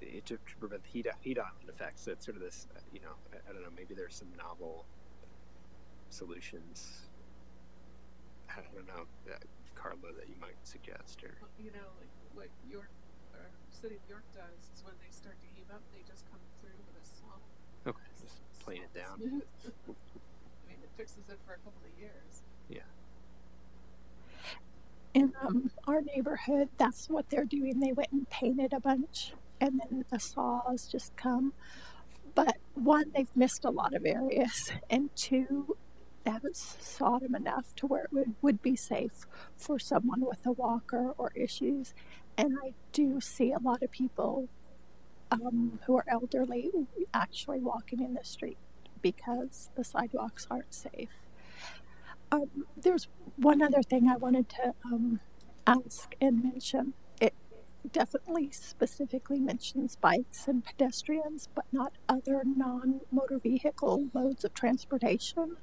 to, to prevent the heat heat island effect. So it's sort of this, uh, you know, I, I don't know. Maybe there's some novel solutions. I don't know, uh, Carla, that you might suggest, or Well, you know, like what York or City of York does is when they start to heave up, they just come through with a swamp. okay, just plane it down. I mean, it fixes it for a couple of years. In um, our neighborhood, that's what they're doing. They went and painted a bunch, and then the saws just come. But one, they've missed a lot of areas, and two, they haven't sawed them enough to where it would, would be safe for someone with a walker or issues. And I do see a lot of people um, who are elderly actually walking in the street because the sidewalks aren't safe. Um, there's one other thing I wanted to um, ask and mention. It definitely specifically mentions bikes and pedestrians, but not other non motor vehicle modes of transportation.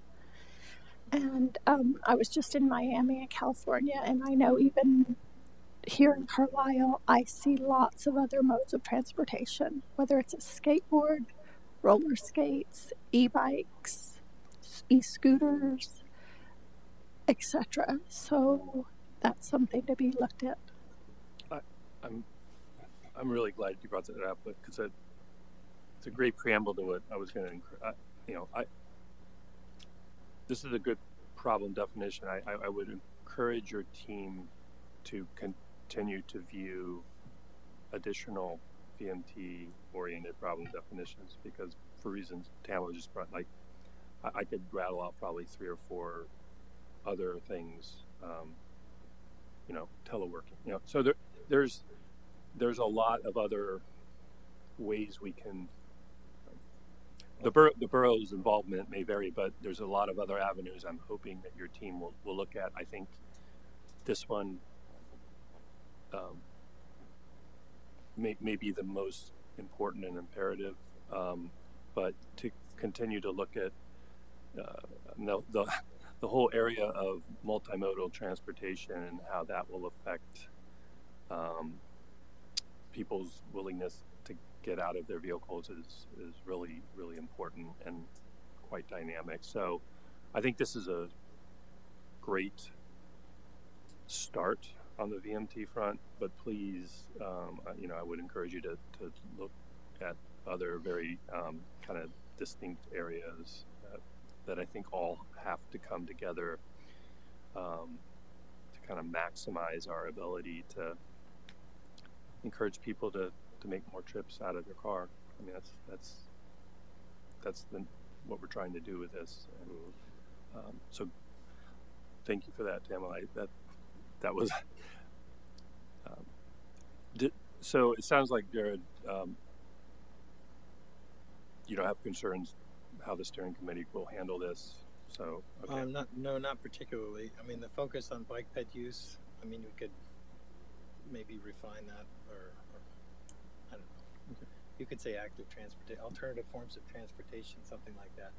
And um, I was just in Miami, in California, and I know even here in Carlisle, I see lots of other modes of transportation, whether it's a skateboard, roller skates, e bikes, e scooters, etc. So that's something to be looked at. I'm I'm really glad you brought that up because it, it's a great preamble to what I was going to. You know, I this is a good problem definition. I, I, I would encourage your team to continue to view additional VMT oriented problem definitions because for reasons Tamara just brought, like I, I could rattle off probably three or four other things. Um, you know, teleworking. You know, so there, there's there's a lot of other ways we can. The, bor- the borough's involvement may vary, but there's a lot of other avenues I'm hoping that your team will, will look at. I think this one um, may, may be the most important and imperative, um, but to continue to look at uh, the, the, the whole area of multimodal transportation and how that will affect um, people's willingness to get out of their vehicles is, is really, really important and quite dynamic. So I think this is a great start on the VMT front, but please, um, you know, I would encourage you to, to look at other very um, kind of distinct areas that I think all have to come together um, to kind of maximize our ability to encourage people to, to make more trips out of their car. I mean, that's that's that's the, what we're trying to do with this. And um, so, thank you for that, Tamil. I, that that was. Um, did, so it sounds like Jared, um, you don't have concerns how the steering committee will handle this. So okay. Um, not, no, not particularly. I mean, the focus on bike ped use. I mean, we could maybe refine that, or, or I don't know. Okay. You could say active transportation, alternative forms of transportation, something like that.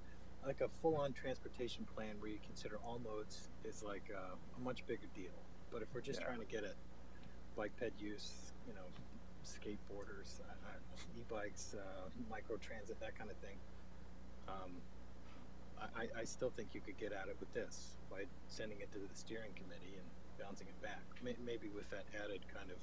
Like a full-on transportation plan where you consider all modes is like uh, a much bigger deal. But if we're just Yeah. trying to get at bike ped use, you know, skateboarders, I, I don't know, e-bikes, uh, micro transit, that kind of thing. Um, I, I- still think you could get at it with this by sending it to the steering committee and bouncing it back. May, maybe with that added kind of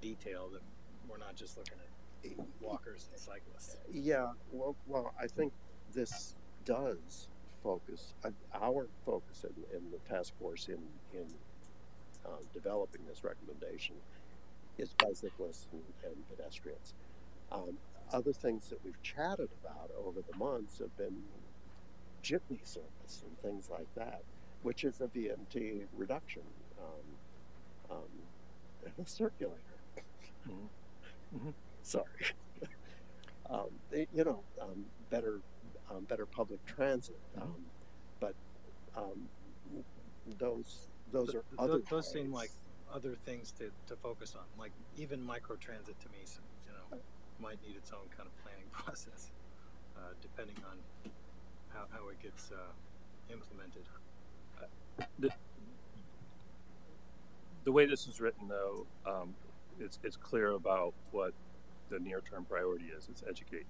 detail that we're not just looking at walkers and cyclists. Yeah, well, well, I think this does focus, uh, our focus in, in the task force in, in uh, developing this recommendation is bicyclists and, and pedestrians. Um, other things that we've chatted about over the months have been jitney service and things like that, which is a VMT reduction um, um, circulator. Mhm. Mhm. Sorry. um, they- you know, um, better, um, better public transit. Um, but um, those those Th- are th- other. those seem like other things to, to focus on. Like even micro transit to me, you know, might need its own kind of planning process, uh, depending on how, how it gets uh, implemented. the, the way this is written, though, um, it's it's clear about what the near term priority is. It's educate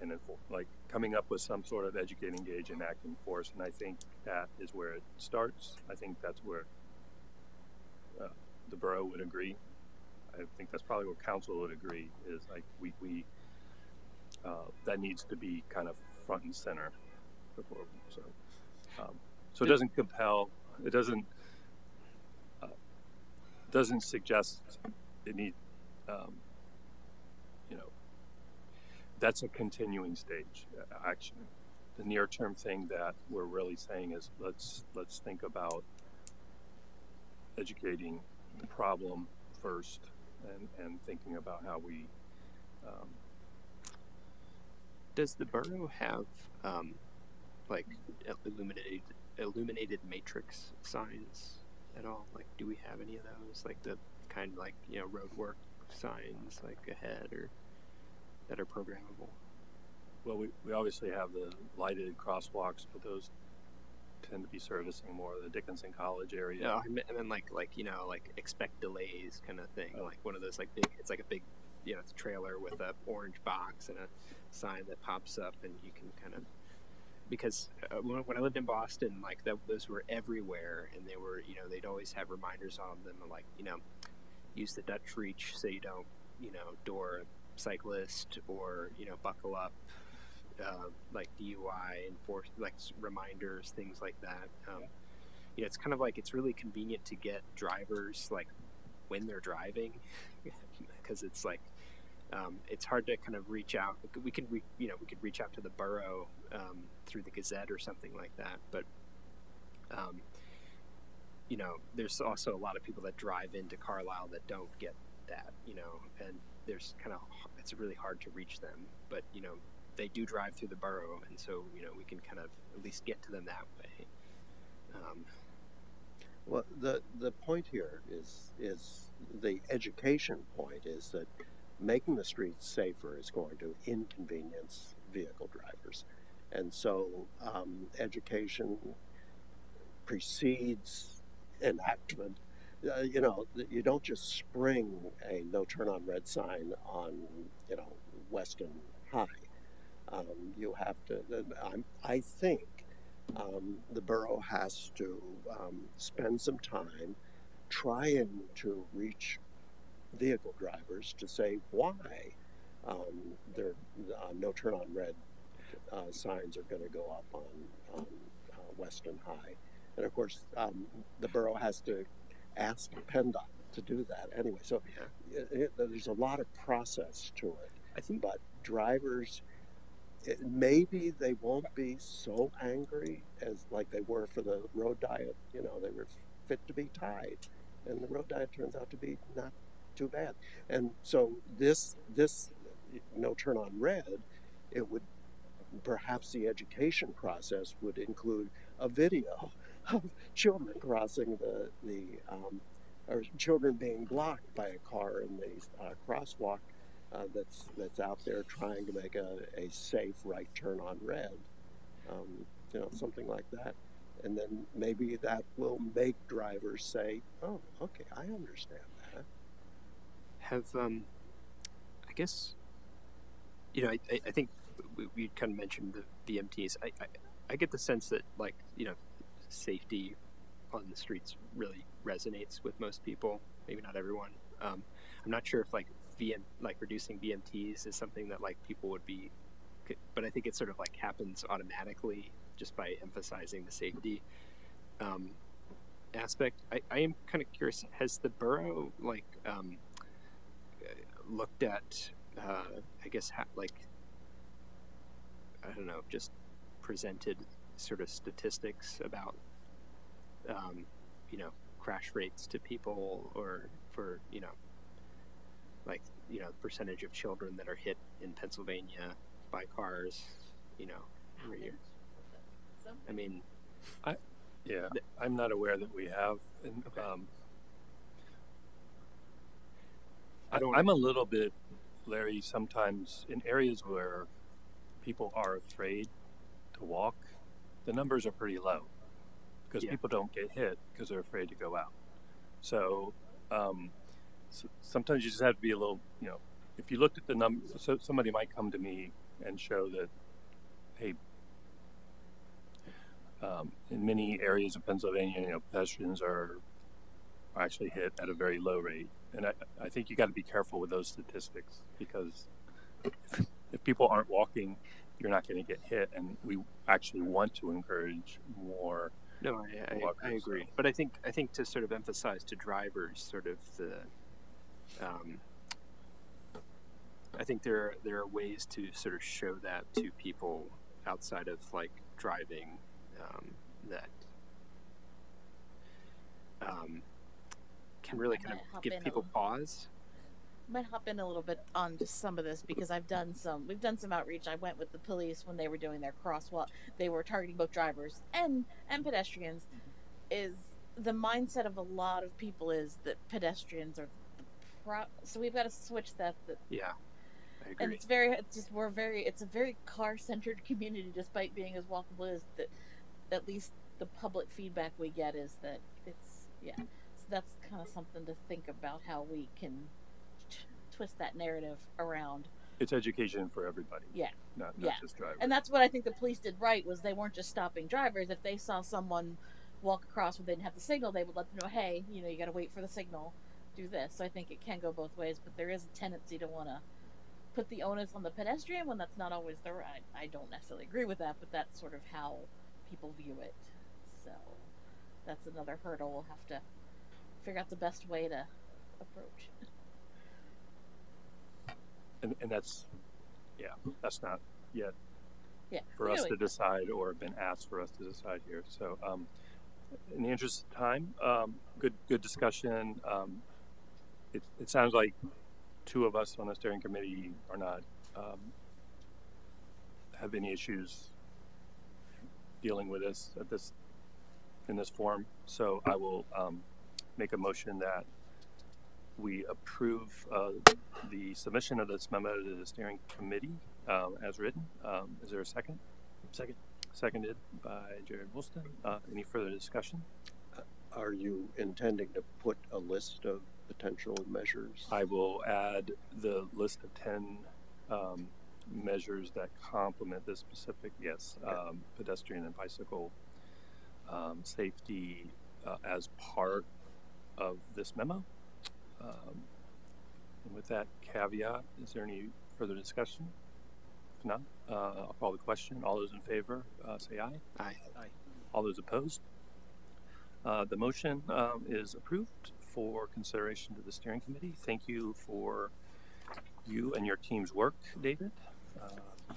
and inform, like coming up with some sort of educate, engage, and act in force. And I think that is where it starts. I think that's where uh, the borough would agree. I think that's probably where council would agree. Is like we we uh, that needs to be kind of front and center before. So um, so it doesn't compel. It doesn't doesn't suggest it need, um, you know, that's a continuing stage uh, action. The near term thing that we're really saying is let's let's think about educating the problem first and, and thinking about how we um, Does the borough have um, like illuminated illuminated matrix signs at all? Like, do we have any of those? Like the kind of like you know road work signs like ahead or that are programmable? well we, we obviously have the lighted crosswalks but those tend to be servicing more the Dickinson College area. No, I meant, I meant like like you know like expect delays kind of thing. Oh. Like one of those like big. It's like a big you know it's a trailer with a orange box and a sign that pops up and you can kind of because uh, when, when I lived in Boston, like that, those were everywhere, and they were, you know, they'd always have reminders on them, like, you know, use the Dutch reach so you don't, you know, door a cyclist or, you know, buckle up, uh, like DUI enforce, like reminders, things like that. Um, you know, it's kind of like it's really convenient to get drivers like when they're driving, because it's like um, it's hard to kind of reach out. We could, re- you know, we could reach out to the borough um, through the Gazette or something like that. But, um, you know, there's also a lot of people that drive into Carlisle that don't get that, you know, and there's kind of it's really hard to reach them. But you know, they do drive through the borough, and so you know we can kind of at least get to them that way. Um, Well, the the point here is is the education point is that making the streets safer is going to inconvenience vehicle drivers, and so um, education precedes enactment. Uh, you know, you don't just spring a no turn on red sign on you know Weston High. Um, you have to. I'm, I think um, the borough has to um, spend some time trying to reach vehicle drivers to say why um, their uh, no turn on red uh, signs are going to go up on, on uh, Weston High. And of course, um, the borough has to ask PennDOT to do that anyway. So Yeah. it, it, there's a lot of process to it I think but drivers maybe they won't be so angry as like they were for the road diet you know they were fit to be tied and the road diet turns out to be not too bad. And so this this no turn on red it would perhaps the education process would include a video of children crossing the the um, or children being blocked by a car in the uh, crosswalk uh, that's that's out there trying to make a, a safe right turn on red, um, you know, something like that, and then maybe that will make drivers say, "Oh, okay, I understand that." have um, I guess you know I, I, I think we, we kind of mentioned the VMTs. I, I I get the sense that like you know safety on the streets really resonates with most people. Maybe not everyone. Um, I'm not sure if like VM like reducing VMTs is something that like people would be, but I think it sort of like happens automatically just by emphasizing the safety um, aspect. I, I am kind of curious. Has the borough like um, looked at, uh, I guess, ha- like, I don't know, just presented sort of statistics about, um, you know, crash rates to people or for, you know, like, you know, percentage of children that are hit in Pennsylvania by cars, you know, every year. I mean, I Yeah, Th- I'm not aware that we have. And, Okay. um, I I don't- I'm a little bit, Larry, sometimes in areas where people are afraid to walk, the numbers are pretty low because Yeah. people don't get hit because they're afraid to go out. So, um, sometimes you just have to be a little, you know, if you looked at the number, so somebody might come to me and show that, hey, um, in many areas of Pennsylvania, you know, pedestrians are, are actually hit at a very low rate. And I, I think you got to be careful with those statistics because if, if people aren't walking, you're not going to get hit. And we actually want to encourage more No, I, I, I agree. But I think I think to sort of emphasize to drivers sort of the um, I think there there are ways to sort of show that to people outside of like driving um, that um, can really kind of give a people pause. might hop in a little bit on just some of this because I've done some we've done some outreach. I went with the police when they were doing their crosswalk. They were targeting both drivers and and pedestrians. Is the mindset of a lot of people is that pedestrians are the pro- so we've got to switch that, that Yeah, and it's very it's just we're very it's a very car centered community despite being as walkable as that at least the public feedback we get is that it's yeah so that's kind of something to think about how we can t- twist that narrative around It's education for everybody. Yeah. Not, not Yeah. just drivers. and that's what i think the police did right was they weren't just stopping drivers if they saw someone walk across where they didn't have the signal they would let them know hey you know you got to wait for the signal do this. So i think it can go both ways but there is a tendency to want to put the onus on the pedestrian when that's not always the right i don't necessarily agree with that but that's sort of how people view it. So that's another hurdle. We'll have to figure out the best way to approach and, and that's, yeah, that's not yet yeah for us to decide or been asked for us to decide here. So, um, in the interest of time, um, good good discussion. Um, it, it sounds like two of us on the steering committee are not um, have any issues dealing with this at this in this form. So I will um, make a motion that we approve uh, the submission of this memo to the steering committee um, as written. Um, is there a second? Second. Seconded by Jared Woolston. Uh, any further discussion? Are you intending to put a list of potential measures? I will add the list of 10 um, measures that complement this specific, yes, um, pedestrian and bicycle um, safety uh, as part of this memo. Um, and with that caveat, is there any further discussion? If not, uh, I'll call the question. All those in favor uh, say aye. Aye. All those opposed? Uh, the motion um, is approved for consideration to the steering committee. Thank you for you and your team's work, David. Uh,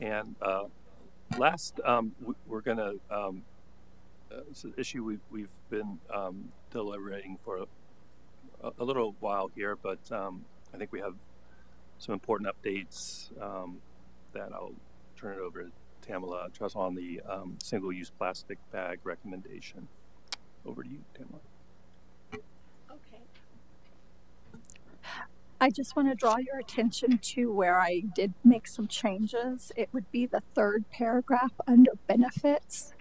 and uh, last, um, we, we're going to, um, uh, it's an issue we've, we've been um, deliberating for a, a little while here, but um, I think we have some important updates um, that I'll turn it over to Tamala Truss on the um, single-use plastic bag recommendation. Over to you, Tamala. I just want to draw your attention to where I did make some changes. It would be the third paragraph under benefits.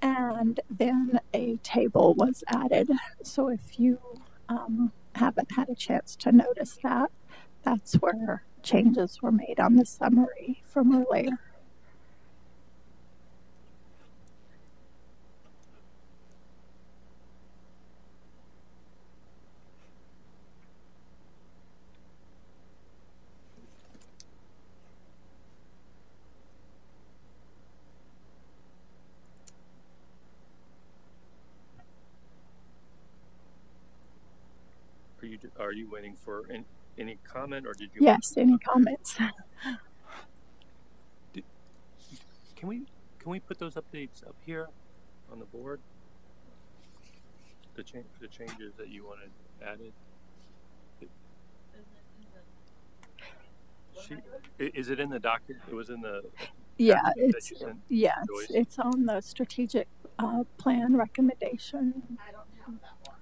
And then a table was added. So if you um, haven't had a chance to notice that, that's where changes were made on the summary from earlier. Are you are you waiting for any, any comment, or did you? Yes, any comments? Can we can we put those updates up here on the board? The change the changes that you wanted added. She, is it in the document? It was in the Yeah, it's you yeah, it's, Joyce? it's on the strategic uh, plan recommendation. i don't have that one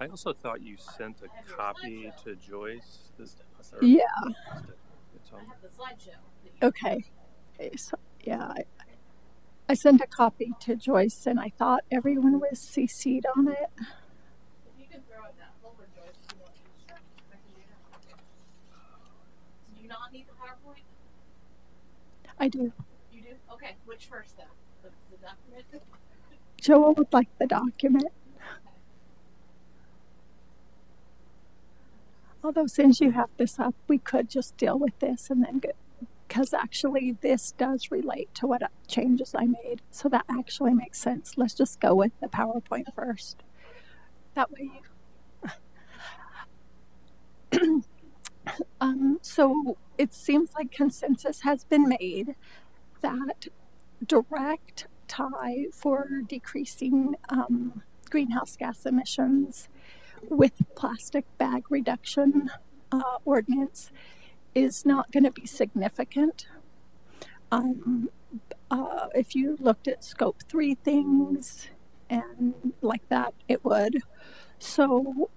I also thought you sent a copy to Joyce. This, or Yeah. It's on. i have the slideshow that you Okay. Okay, so yeah, I, I sent a copy to Joyce, and I thought everyone was CC'd on it. If you can throw it in that folder, Joyce, if you want to. Sure. I do you not need the PowerPoint? I do. You do? Okay. Which first, though? The, the document? Joel would like the document. Although, since you have this up, we could just deal with this and then go, because actually this does relate to what changes I made. So that actually makes sense. Let's just go with the PowerPoint first. That way you. um, so it seems like consensus has been made that direct tie for decreasing um, greenhouse gas emissions with plastic bag reduction uh, ordinance is not going to be significant. Um, uh, if you looked at scope three things and like that, it would. So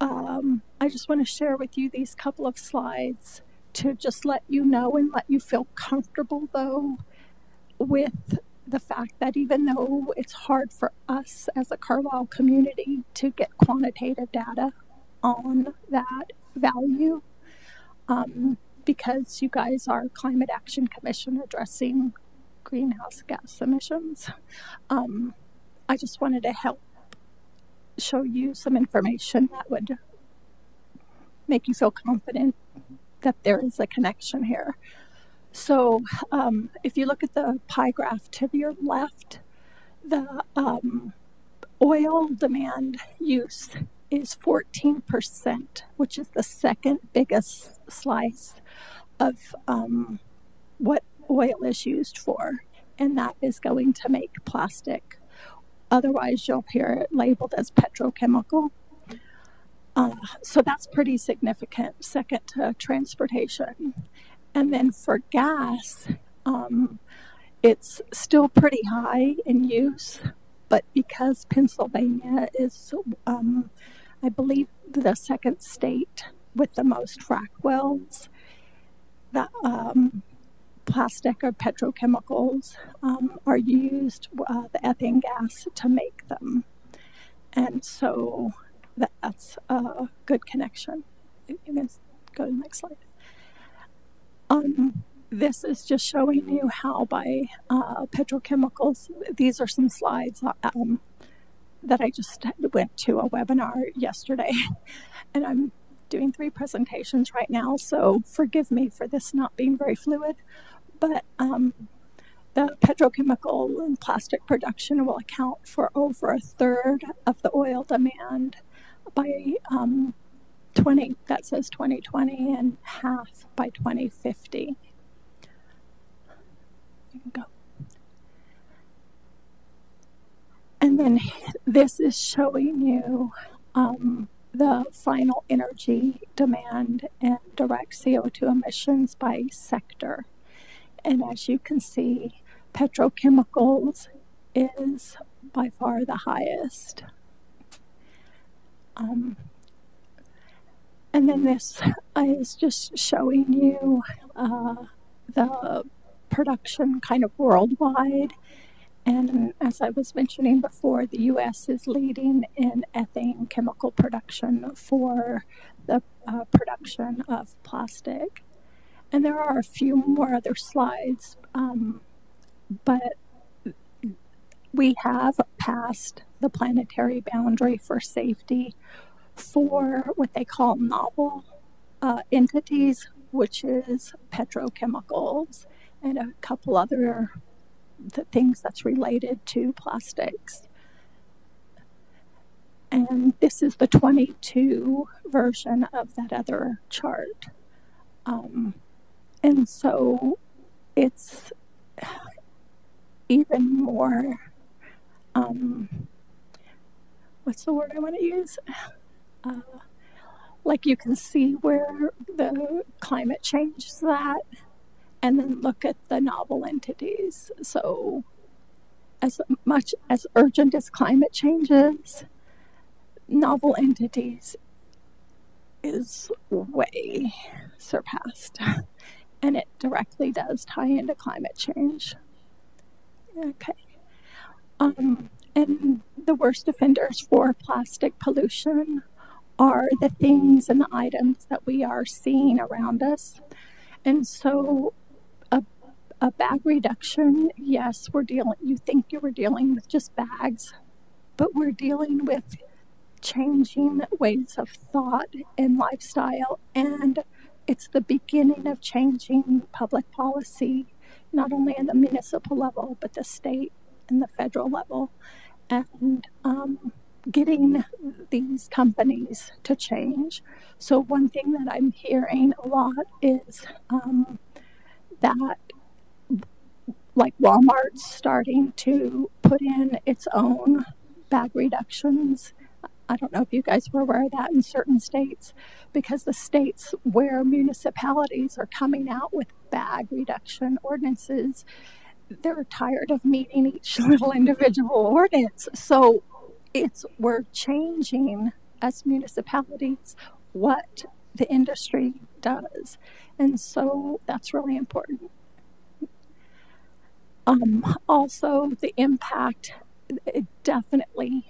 um, I just want to share with you these couple of slides to just let you know and let you feel comfortable, though, with the fact that even though it's hard for us as a Carlisle community to get quantitative data on that value, um, because you guys are Climate Action Commission addressing greenhouse gas emissions, um, I just wanted to help show you some information that would make you feel confident that there is a connection here. So, um, if you look at the pie graph to your left, the um, oil demand use is 14%, which is the second biggest slice of um, what oil is used for. And that is going to make plastic. Otherwise, you'll hear it labeled as petrochemical. Uh, so that's pretty significant, second to transportation. And then for gas, um, it's still pretty high in use, but because Pennsylvania is, um, I believe, the second state with the most frac wells, the um, plastic or petrochemicals um, are used, uh, the ethane gas, to make them. And so that's a good connection. You can go to the next slide. Um, this is just showing you how by uh, petrochemicals, these are some slides um, that I just went to a webinar yesterday, and I'm doing three presentations right now, so forgive me for this not being very fluid, but um, the petrochemical and plastic production will account for over a third of the oil demand by um, 20 that says 2020 and half by 2050 you can go and then this is showing you um, the final energy demand and direct CO2 emissions by sector. And as you can see, petrochemicals is by far the highest. Um, and then this is just showing you uh, the production kind of worldwide. And as I was mentioning before, the US is leading in ethane chemical production for the uh, production of plastic. And there are a few more other slides, um, but we have passed the planetary boundary for safety for what they call novel uh, entities, which is petrochemicals and a couple other the things that's related to plastics. And this is the 22 version of that other chart. Um, and so it's even more, um, what's the word I want to use? Uh, like you can see where the climate change is at, and then look at the novel entities. So, as much as urgent as climate change is, novel entities is way surpassed. And it directly does tie into climate change. Okay. Um, and the worst offenders for plastic pollution are the things and the items that we are seeing around us. And so a, a bag reduction, yes, we're dealing, you think you were dealing with just bags, but we're dealing with changing ways of thought and lifestyle and it's the beginning of changing public policy, not only in the municipal level, but the state and the federal level. And um, getting these companies to change. So, one thing that I'm hearing a lot is um, that, like, Walmart's starting to put in its own bag reductions. I don't know if you guys were aware of that in certain states, because the states where municipalities are coming out with bag reduction ordinances, they're tired of meeting each little individual ordinance. So it's we're changing as municipalities what the industry does, and so that's really important. Um, also, the impact it definitely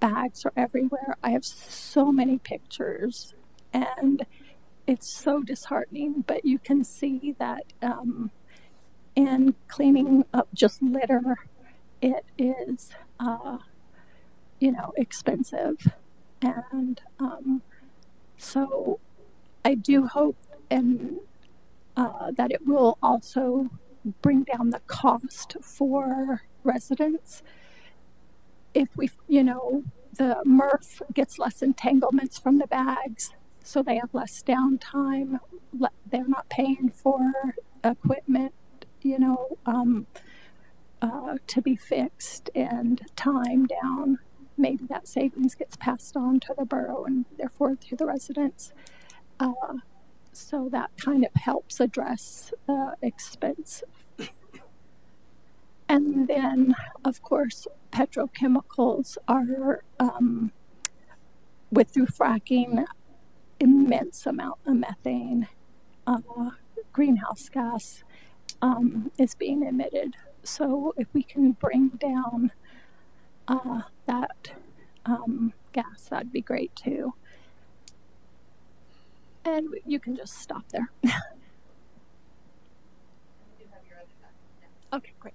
bags are everywhere. I have so many pictures, and it's so disheartening. But you can see that um, in cleaning up just litter, it is. Uh, you know, expensive. And um, so I do hope and uh, that it will also bring down the cost for residents. If we, you know, the MRF gets less entanglements from the bags, so they have less downtime. They're not paying for equipment, you know, um, uh, to be fixed and time down maybe that savings gets passed on to the borough and therefore to the residents. Uh, so that kind of helps address the expense. And then, of course, petrochemicals are, um, with through fracking, immense amount of methane, uh, greenhouse gas um, is being emitted. So if we can bring down uh, that um, gas, that'd be great too. And you can just stop there. okay, great.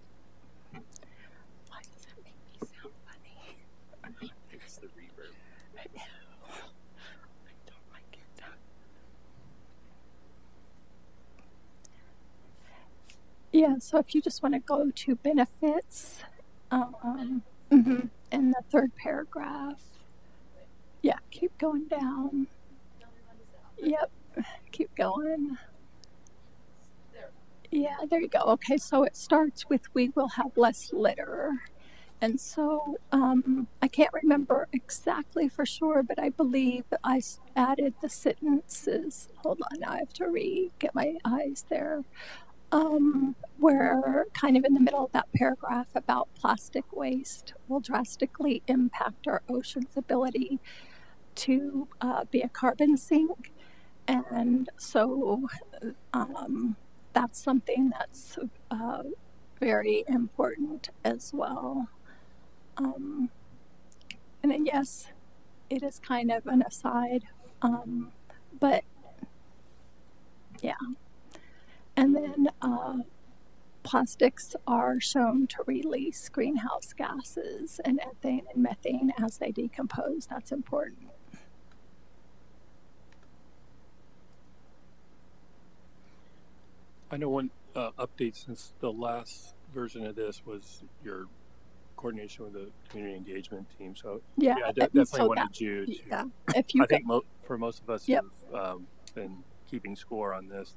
Why does that make me sound funny? It's the reverb. I don't like it. Yeah, so if you just want to go to benefits, um, hmm in the third paragraph. Yeah, keep going down. Yep, keep going. Yeah, there you go. Okay, so it starts with we will have less litter. And so um, I can't remember exactly for sure, but I believe I added the sentences. Hold on, I have to re get my eyes there. Um, where kind of in the middle of that paragraph about plastic waste will drastically impact our ocean's ability to uh, be a carbon sink. And so um, that's something that's uh, very important as well. Um, and then, yes, it is kind of an aside, um, but yeah. And then uh, plastics are shown to release greenhouse gases and ethane and methane as they decompose. That's important. I know one uh, update since the last version of this was your coordination with the community engagement team. So Yeah, yeah, I de- definitely so wanted that- you to. yeah. If you I think mo- for most of us Yep. who've um, been keeping score on this,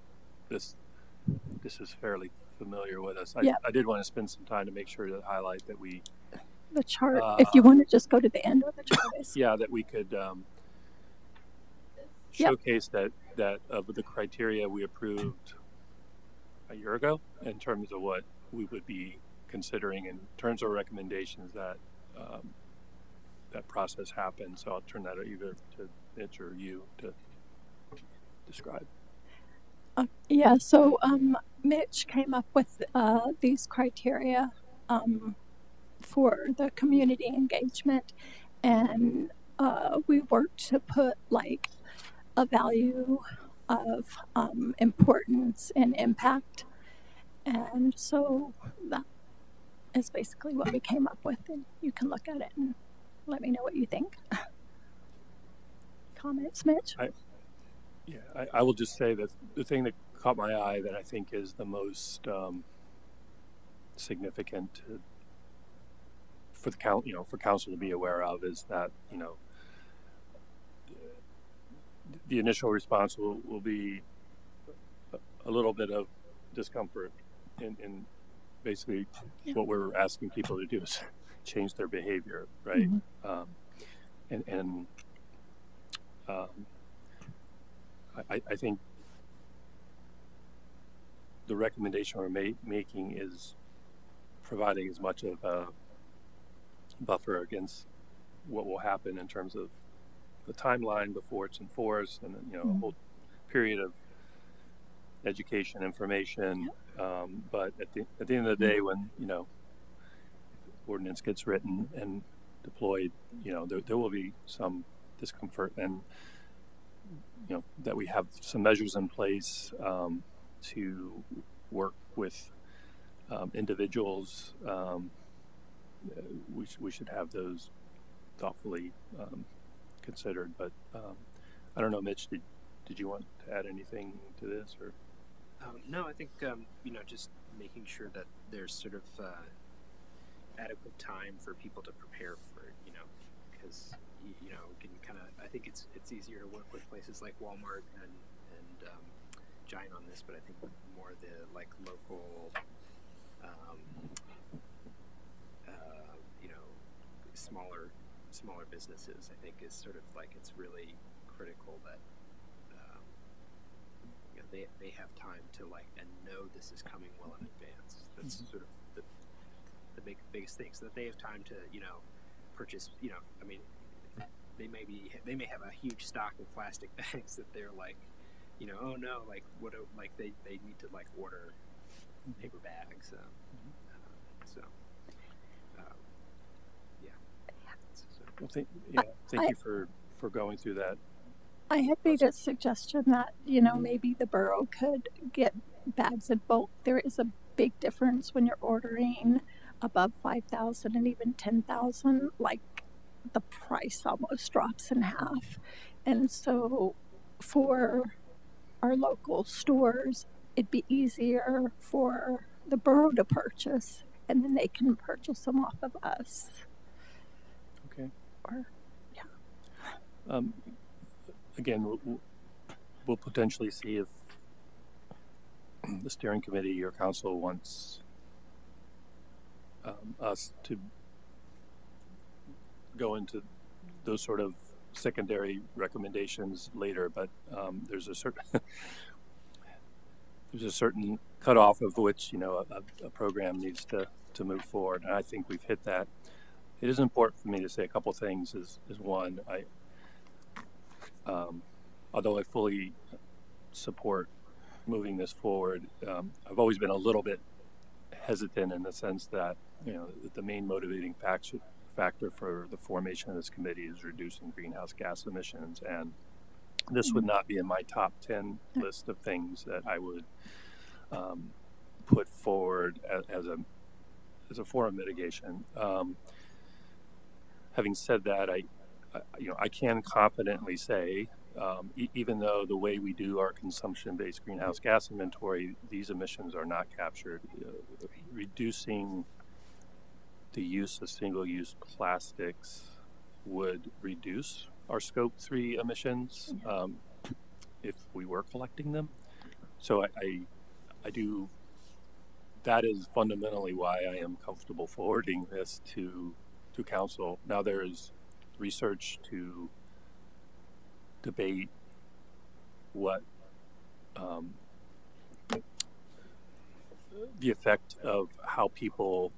this this is fairly familiar with us. I, Yep. I did want to spend some time to make sure to highlight that we, the chart, if you uh, want to just go to the end of the chart. is- yeah, that we could um, Yep. showcase that that of the criteria we approved a year ago in terms of what we would be considering in terms of recommendations that um, that process happened. So I'll turn that either to Mitch or you to describe. Uh, yeah, so um, Mitch came up with uh, these criteria um, for the community engagement, and uh, we worked to put like a value of um, importance and impact. And so that is basically what we came up with, and you can look at it and let me know what you think. Comments, Mitch? Yeah, I, I will just say that the thing that caught my eye that I think is the most um, significant to, for the count, you know, for council to be aware of is that you know the initial response will, will be a, little bit of discomfort in, in basically Yeah. what we're asking people to do is change their behavior, right? Mhm. Um, and and um, I, I- think the recommendation we're ma- making is providing as much of a buffer against what will happen in terms of the timeline before it's enforced and you know, a Mhm. whole period of education, information. Um, but at the, at the end of the day, when, you know, ordinance gets written and deployed, you know, there, there will be some discomfort and, you know, that we have some measures in place um, to work with um, individuals. Um, uh, we, sh- we should have those thoughtfully um, considered. But um, I don't know, Mitch, did, did you want to add anything to this or? No, I think you know just making sure that there's sort of uh, adequate time for people to prepare for it. You know, because you, know we can kind of I think it's it's easier to work with places like Walmart and and um, Giant on this, but I think more the like local. Um, uh, you know, smaller smaller businesses. I think is sort of like it's really critical that um, you know, they they have time to like and know this is coming well in advance. That's sort of the the big biggest thing, so that they have time to you know purchase. You know, I mean, they may be they may have a huge stock of plastic bags that they're like, you know, oh no, like what do- like they they need to like order paper bags. Um, uh, so. Um, yeah. So- Well, thank, yeah, thank I- you for, for going through that. I had made a suggestion that, you know, maybe the borough could get bags in bulk. There is a big difference when you're ordering above 5,000 and even 10,000. Like the price almost drops in half. And so for our local stores, it'd be easier for the borough to purchase and then they can purchase them off of us. Okay. Or, yeah. Um, again, we'll, we'll- potentially see if the steering committee or council wants um, us to go into those sort of secondary recommendations later, but um, there's a certain there's a certain cutoff of which you know a, a program needs to to move forward, and I think we've hit that. It is important for me to say a couple things. Is is one, I um, although I fully support moving this forward, um, I've always been a little bit hesitant in the sense that you know the main motivating factor factor for the formation of this committee is reducing greenhouse gas emissions, and this would not be in my top ten list of things that I would um, put forward as, as a as a form of mitigation. Um, having said that, I, I you know I can confidently say um, e- even though the way we do our consumption-based greenhouse gas inventory, these emissions are not captured. Uh, reducing the use of single-use plastics would reduce our scope three emissions um, if we were collecting them. So I, I, I do. That is fundamentally why I am comfortable forwarding this to to council. Now there is research to debate what um, the effect of how people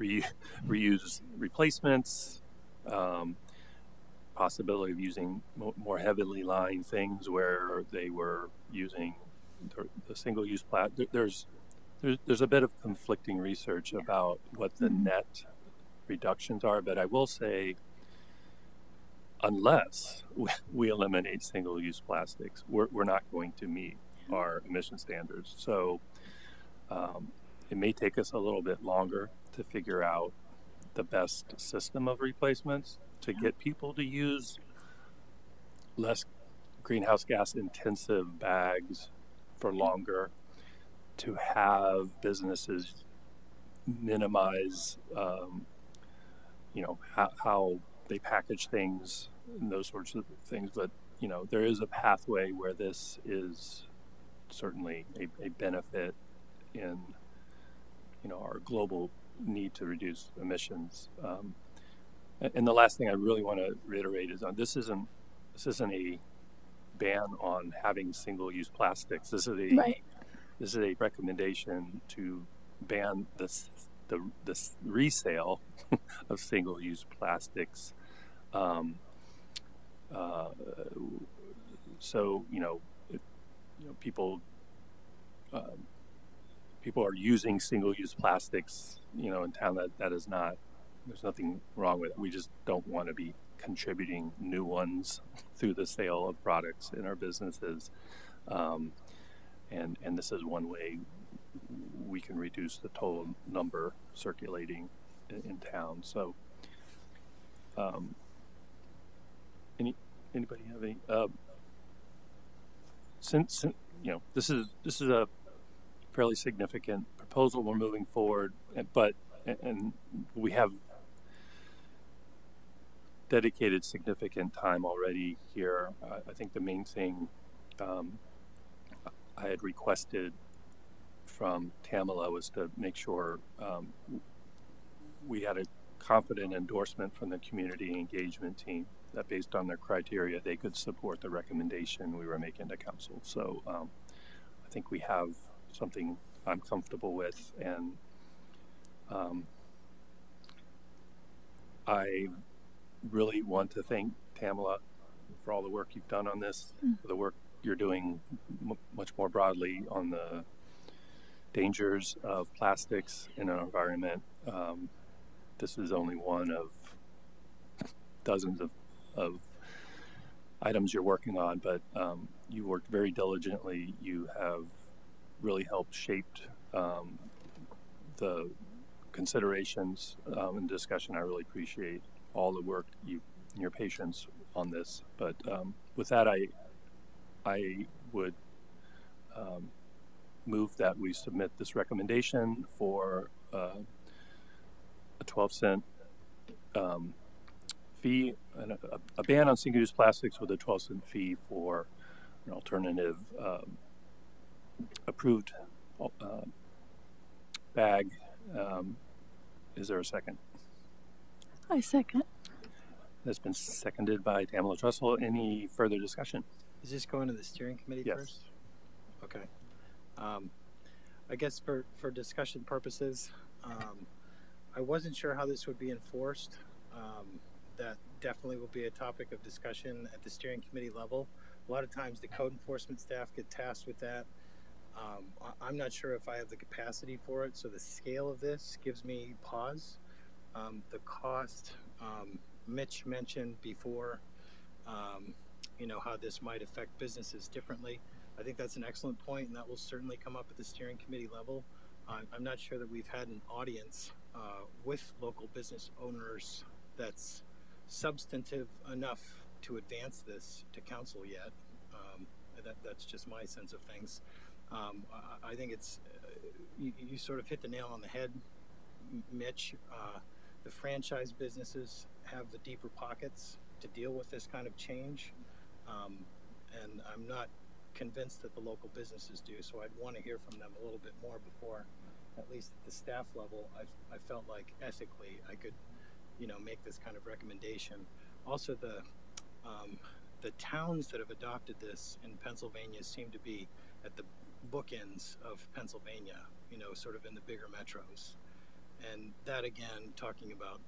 re- reuse replacements, um, possibility of using mo- more heavily lined things where they were using the, the single-use plat. There's there's there's a bit of conflicting research about what the Mhm. net reductions are, but I will say unless we, we eliminate single-use plastics, we're, we're not going to meet our emission standards. So um, it may take us a little bit longer to figure out the best system of replacements to get people to use less greenhouse gas intensive bags for longer to have businesses minimize, um, you know, how, how they package things and those sorts of things. But, you know, there is a pathway where this is certainly a, a benefit in, you know, our global need to reduce emissions. Um, and, the last thing I really want to reiterate is on this isn't this isn't a ban on having single-use plastics. This is a Right. this is a recommendation to ban this the the resale of single-use plastics. Um, uh, so you know, it, you know people um, people are using single-use plastics. You know, in town that that is not. There's nothing wrong with it. We just don't want to be contributing new ones through the sale of products in our businesses. Um, and and this is one way we can reduce the total number circulating in, in town. So, um, any anybody have any? Uh, since, since you know this is this is a fairly significant proposal we're moving forward, but and, we have dedicated significant time already here. Uh, I think the main thing um, I had requested from Tamala was to make sure um, we had a confident endorsement from the community engagement team that based on their criteria they could support the recommendation we were making to council. So um, I think we have something I'm comfortable with and um, I really want to thank Tamala for all the work you've done on this, for the work you're doing m- much more broadly on the dangers of plastics in our environment. Um, this is only one of dozens of, of items you're working on, but um, you worked very diligently. You have really helped shaped um, the considerations um, and discussion. I really appreciate all the work you and your patience on this. But um, with that, I I would um, move that we submit this recommendation for uh, a 12 cent um, fee, and a, a ban on single-use plastics with a 12 cent fee for an alternative um, approved uh, bag. Um, is there a second? I second. That's been seconded by Tamala Trussell. Any further discussion? Is this going to the steering committee Yes. first? Okay. Um, I guess for, for discussion purposes, um, I wasn't sure how this would be enforced. Um, that definitely will be a topic of discussion at the steering committee level. A lot of times the code enforcement staff get tasked with that. Um, I'm not sure if I have the capacity for it, so the scale of this gives me pause. Um, the cost, um, Mitch mentioned before, um, you know, how this might affect businesses differently. I think that's an excellent point, and that will certainly come up at the steering committee level. I'm, I'm not sure that we've had an audience uh, with local business owners that's substantive enough to advance this to council yet. Um, that, that's just my sense of things. Um, I, think it's uh, you, you sort of hit the nail on the head, Mitch. Uh, the franchise businesses have the deeper pockets to deal with this kind of change, um, and I'm not convinced that the local businesses do. So I'd want to hear from them a little bit more before, at least at the staff level, I, I felt like ethically I could, you know, make this kind of recommendation. Also, the um, the towns that have adopted this in Pennsylvania seem to be at the bookends of Pennsylvania, you know, sort of in the bigger metros. And that again, talking about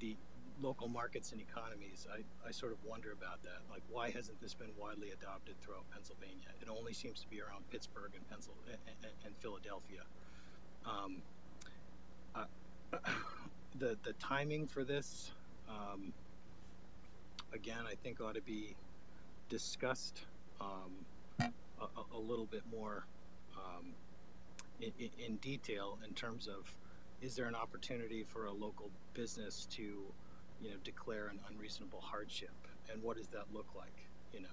the local markets and economies, I, I sort of wonder about that. Like, why hasn't this been widely adopted throughout Pennsylvania? It only seems to be around Pittsburgh and Pencil and, and Philadelphia. Um, uh, the the timing for this, um, again, I think ought to be discussed um, a, a- a little bit more um, in, in, detail in terms of is there an opportunity for a local business to you know declare an unreasonable hardship? And what does that look like you know?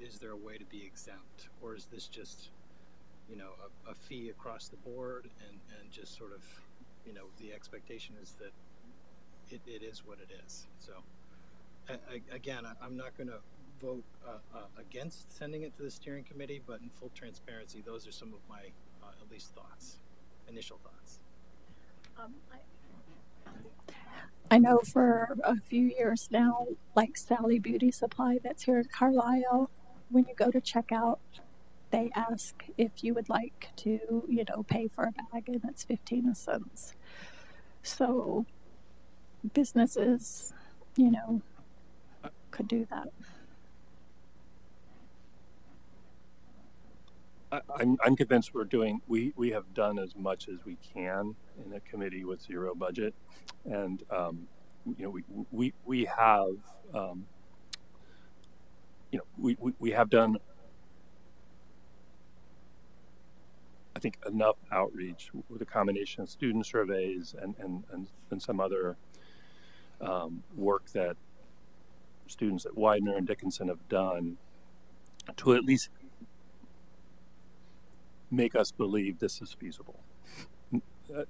Is there a way to be exempt, or is this just, you know, a, a fee across the board, and and just sort of, you know, the expectation is that it, it is what it is. So, I, I, again, I, I'm not going to vote uh, uh, against sending it to the steering committee, but in full transparency, those are some of my uh, at least thoughts, initial thoughts. Um, I, I know for a few years now, like Sally Beauty Supply that's here in Carlisle, when you go to check out, they ask if you would like to, you know, pay for a bag and it's 15 cents. So businesses, you know, could do that. I'm, I'm convinced we're doing, we, we have done as much as we can in a committee with zero budget. And, um, you know, we, we, we have, um, you know, we, we, we have done, I think, enough outreach with a combination of student surveys and, and, and, and some other um, work that students at Widener and Dickinson have done to at least make us believe this is feasible. Uh,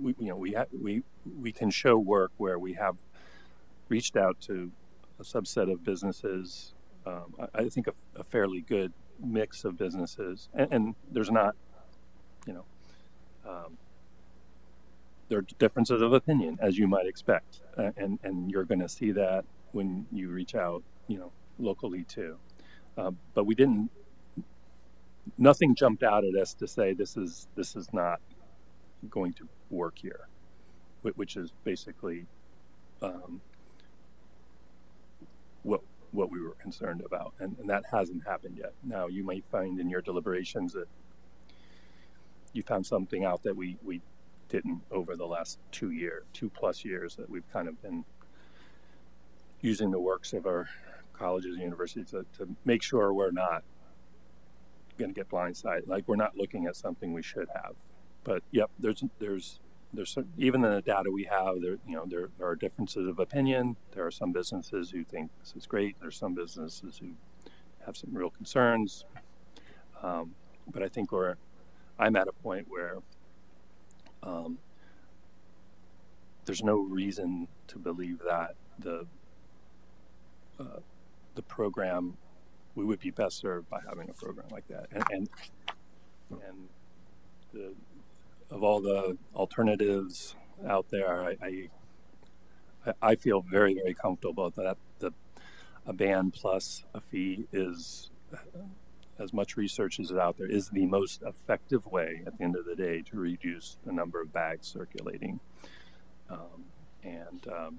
we, you know, we ha- we we can show work where we have reached out to a subset of businesses. Um, I, I think a, a fairly good mix of businesses, and, and there's not, you know, um, there are differences of opinion as you might expect, uh, and and you're going to see that when you reach out, you know, locally too. Uh, but we didn't nothing jumped out at us to say this is this is not going to work here, which is basically um, what what we were concerned about, and, and that hasn't happened yet. Now you might find in your deliberations that you found something out that we we didn't over the last two year, two plus years that we've kind of been using the works of our colleges and universities to, to make sure we're not going to get blindsided. Like we're not looking at something we should have. But yep, there's there's there's even in the data we have there you know there, there are differences of opinion. There are some businesses who think this is great. There's some businesses who have some real concerns. Um, but I think we're I'm at a point where um, there's no reason to believe that the uh, the program we would be best served by having a program like that. And and, and the, of all the alternatives out there, I, I I feel very very comfortable that the a ban plus a fee is as much research as is out there is the most effective way at the end of the day to reduce the number of bags circulating. Um, and um,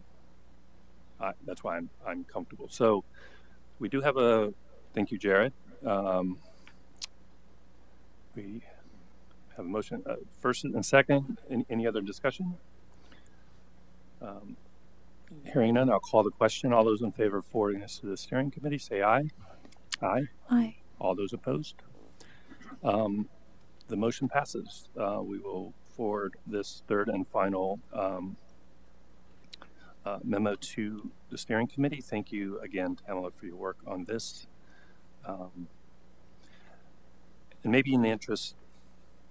I, that's why I'm, I'm comfortable. So we do have a Thank you, Jared. Um, we have a motion, uh, first and second. Any, any other discussion? Um, hearing none, I'll call the question. All those in favor of forwarding this to the steering committee, say aye. Aye. Aye. All those opposed? Um, the motion passes. Uh, we will forward this third and final um, uh, memo to the steering committee. Thank you again, Tamala, for your work on this. Um, and maybe in the interest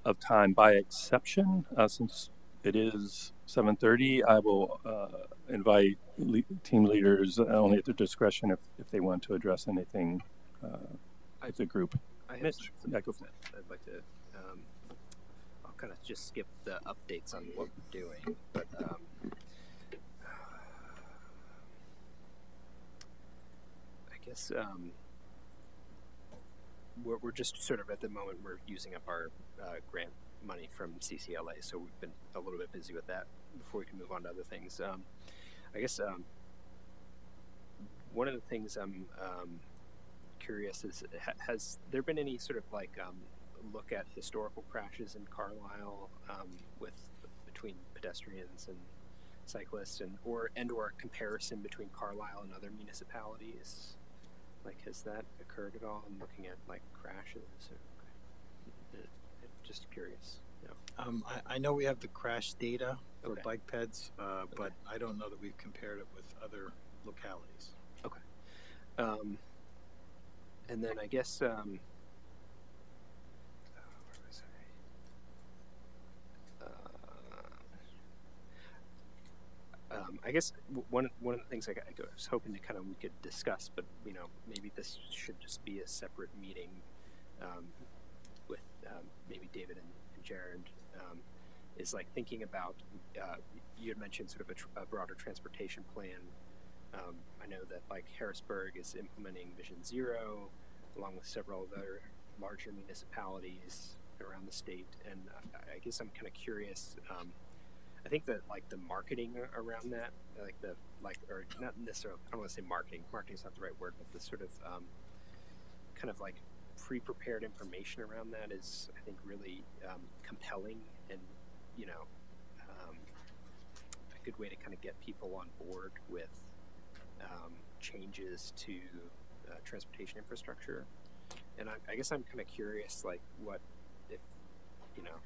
of time, by exception, uh, since it is 7.30, I will uh, invite le- team leaders only at their discretion if, if they want to address anything uh, with the group. I have Mitch, yeah, go for it. I'd like to. Um, I'll kind of just skip the updates on what we're doing, but um, I guess um, we're we're just sort of at the moment we're using up our uh, grant money from CCLA, so we've been a little bit busy with that before we can move on to other things. Um, I guess um, one of the things I'm um, curious is ha- has there been any sort of like um, look at historical crashes in Carlisle um, with between pedestrians and cyclists and or and or comparison between Carlisle and other municipalities like has that occurred at all I'm looking at like crashes or uh, just curious know. Um, I, I know we have the crash data for Okay. bike peds, uh, but I don't know that we've compared it with other localities. Okay. Um, and then I guess um, uh, where was I? Um, guess one one of the things I, got, I was hoping to kind of we could discuss, but you know maybe this should just be a separate meeting um, with um, maybe David and, and Jared. Um, is like thinking about uh, you had mentioned sort of a, tr- a broader transportation plan. Um, I know that like Harrisburg is implementing Vision Zero, along with several other larger municipalities around the state. And I, I guess I'm kind of curious. I think that like the marketing around that, like the like, or not necessarily. I don't want to say marketing. Marketing's not the right word, but the sort of um, kind of like pre-prepared information around that is, I think, really um, compelling and you know um, a good way to kind of get people on board with um, changes to uh, transportation infrastructure. And I, I guess I'm kind of curious, like, what if, you know,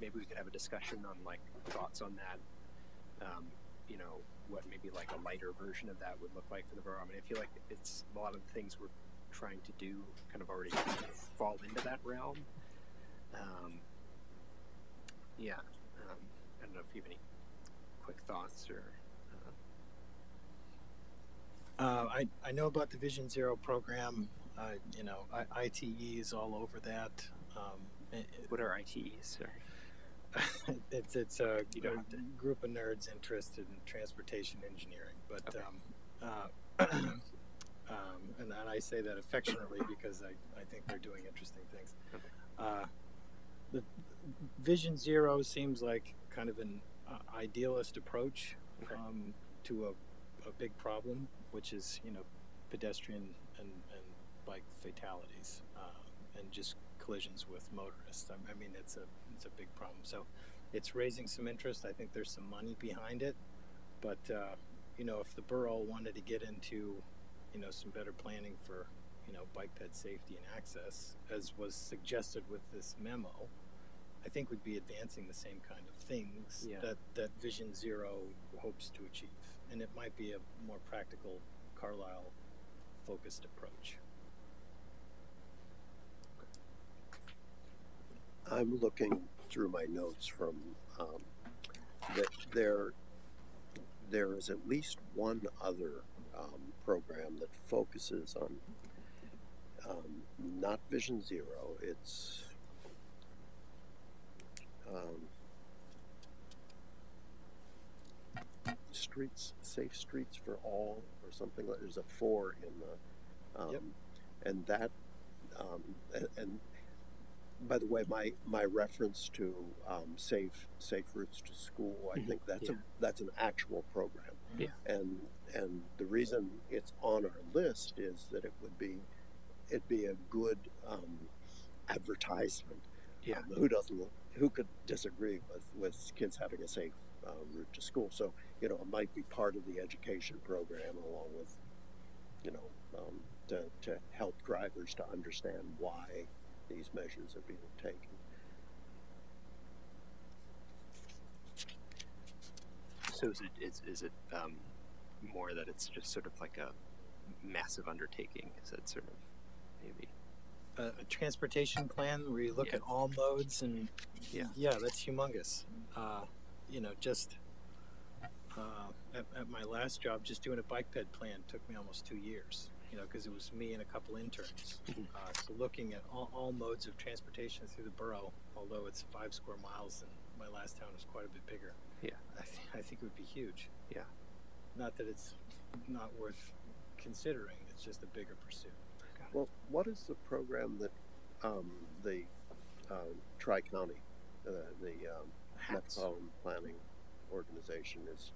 maybe we could have a discussion on like thoughts on that. Um, you know, what maybe like a lighter version of that would look like for the borough. I mean, I feel like it's a lot of the things we're trying to do kind of already fall into that realm. Um, yeah, um, I don't know if you have any quick thoughts or. Uh, Uh, I, I know about the Vision Zero program. Uh, you know, I, ITE is all over that. Um, it, what are ITEs? Or, it- it's it's a, You a have to. group of nerds interested in transportation engineering. But Okay. um, uh, um, and, and I say that affectionately because I, I think they're doing interesting things. Uh, the Vision Zero seems like kind of an uh, idealist approach Okay. um, to a, a big problem, which is you know pedestrian and, and bike fatalities uh, and just collisions with motorists. I, mean, it's a it's a big problem. So it's raising some interest. I think there's some money behind it, but uh, you know, if the borough wanted to get into you know some better planning for you know bike ped safety and access, as was suggested with this memo, I think we'd be advancing the same kind of things Yeah. that that Vision Zero hopes to achieve, and it might be a more practical Carlisle focused approach. I'm looking through my notes from um, that there there is at least one other um, program that focuses on um, not Vision Zero. It's um, streets safe streets for all or something like there's a four in the um, Yep. and that um, and, and by the way, my, my reference to um, safe safe routes to school, I Mhm. think that's Yeah. a that's an actual program. Yeah. And and the reason it's on our list is that it would be it'd be a good um, advertisement. Yeah. Um, who doesn't who could disagree with with kids having a safe uh, route to school? So you know it might be part of the education program along with you know um, to to help drivers to understand why these measures are being taken. So is it is, is it um, more that it's just sort of like a massive undertaking? Is it sort of maybe? a, a transportation plan where you look Yeah. at all modes and Yeah. yeah that's humongous uh, you know just uh, at, at my last job just doing a bike ped plan took me almost two years you know because it was me and a couple interns Mhm. uh, so looking at all, all modes of transportation through the borough although it's five square miles and my last town was quite a bit bigger Yeah. I, th- I think it would be huge Yeah. not that it's not worth considering it's just a bigger pursuit Well, what is the program that um, the uh, Tri County, uh, the um, Hats. Metropolitan Planning Organization is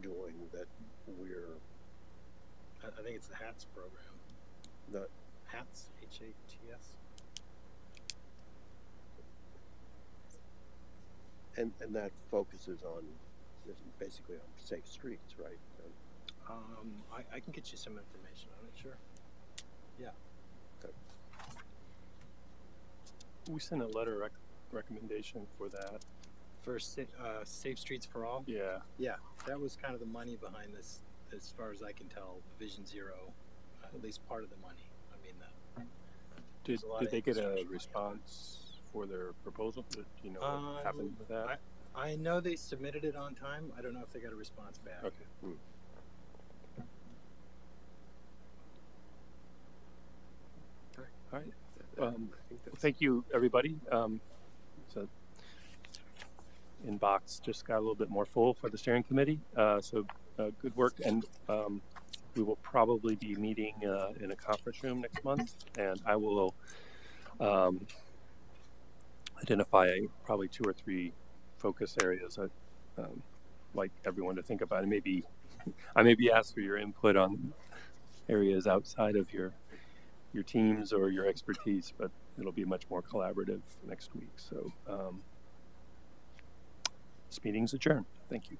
doing that we're I, I think it's the hats program the hats h-a-t-s and and that focuses on basically on safe streets, right? Um, I, I can get you some information on it, sure. Yeah. Okay. We sent a letter rec- recommendation for that. For uh, Safe Streets for All, Yeah. yeah, that was kind of the money behind this, as far as I can tell, Vision Zero, uh, at least part of the money. I mean, the, Did, a lot did they get a response for their proposal? Did you know Um, what happened with that? I know they submitted it on time. I don't know if they got a response back. okay. Hmm. All right. Um, I Thank you, everybody. Um, so inbox just got a little bit more full for the steering committee. Uh, so uh, good work, and um, we will probably be meeting uh, in a conference room next month, and I will um, identify probably two or three focus areas I'd um, like everyone to think about. And maybe I may be asked for your input on areas outside of your your teams or your expertise, but it'll be much more collaborative next week. So um, this meeting's adjourned. Thank you.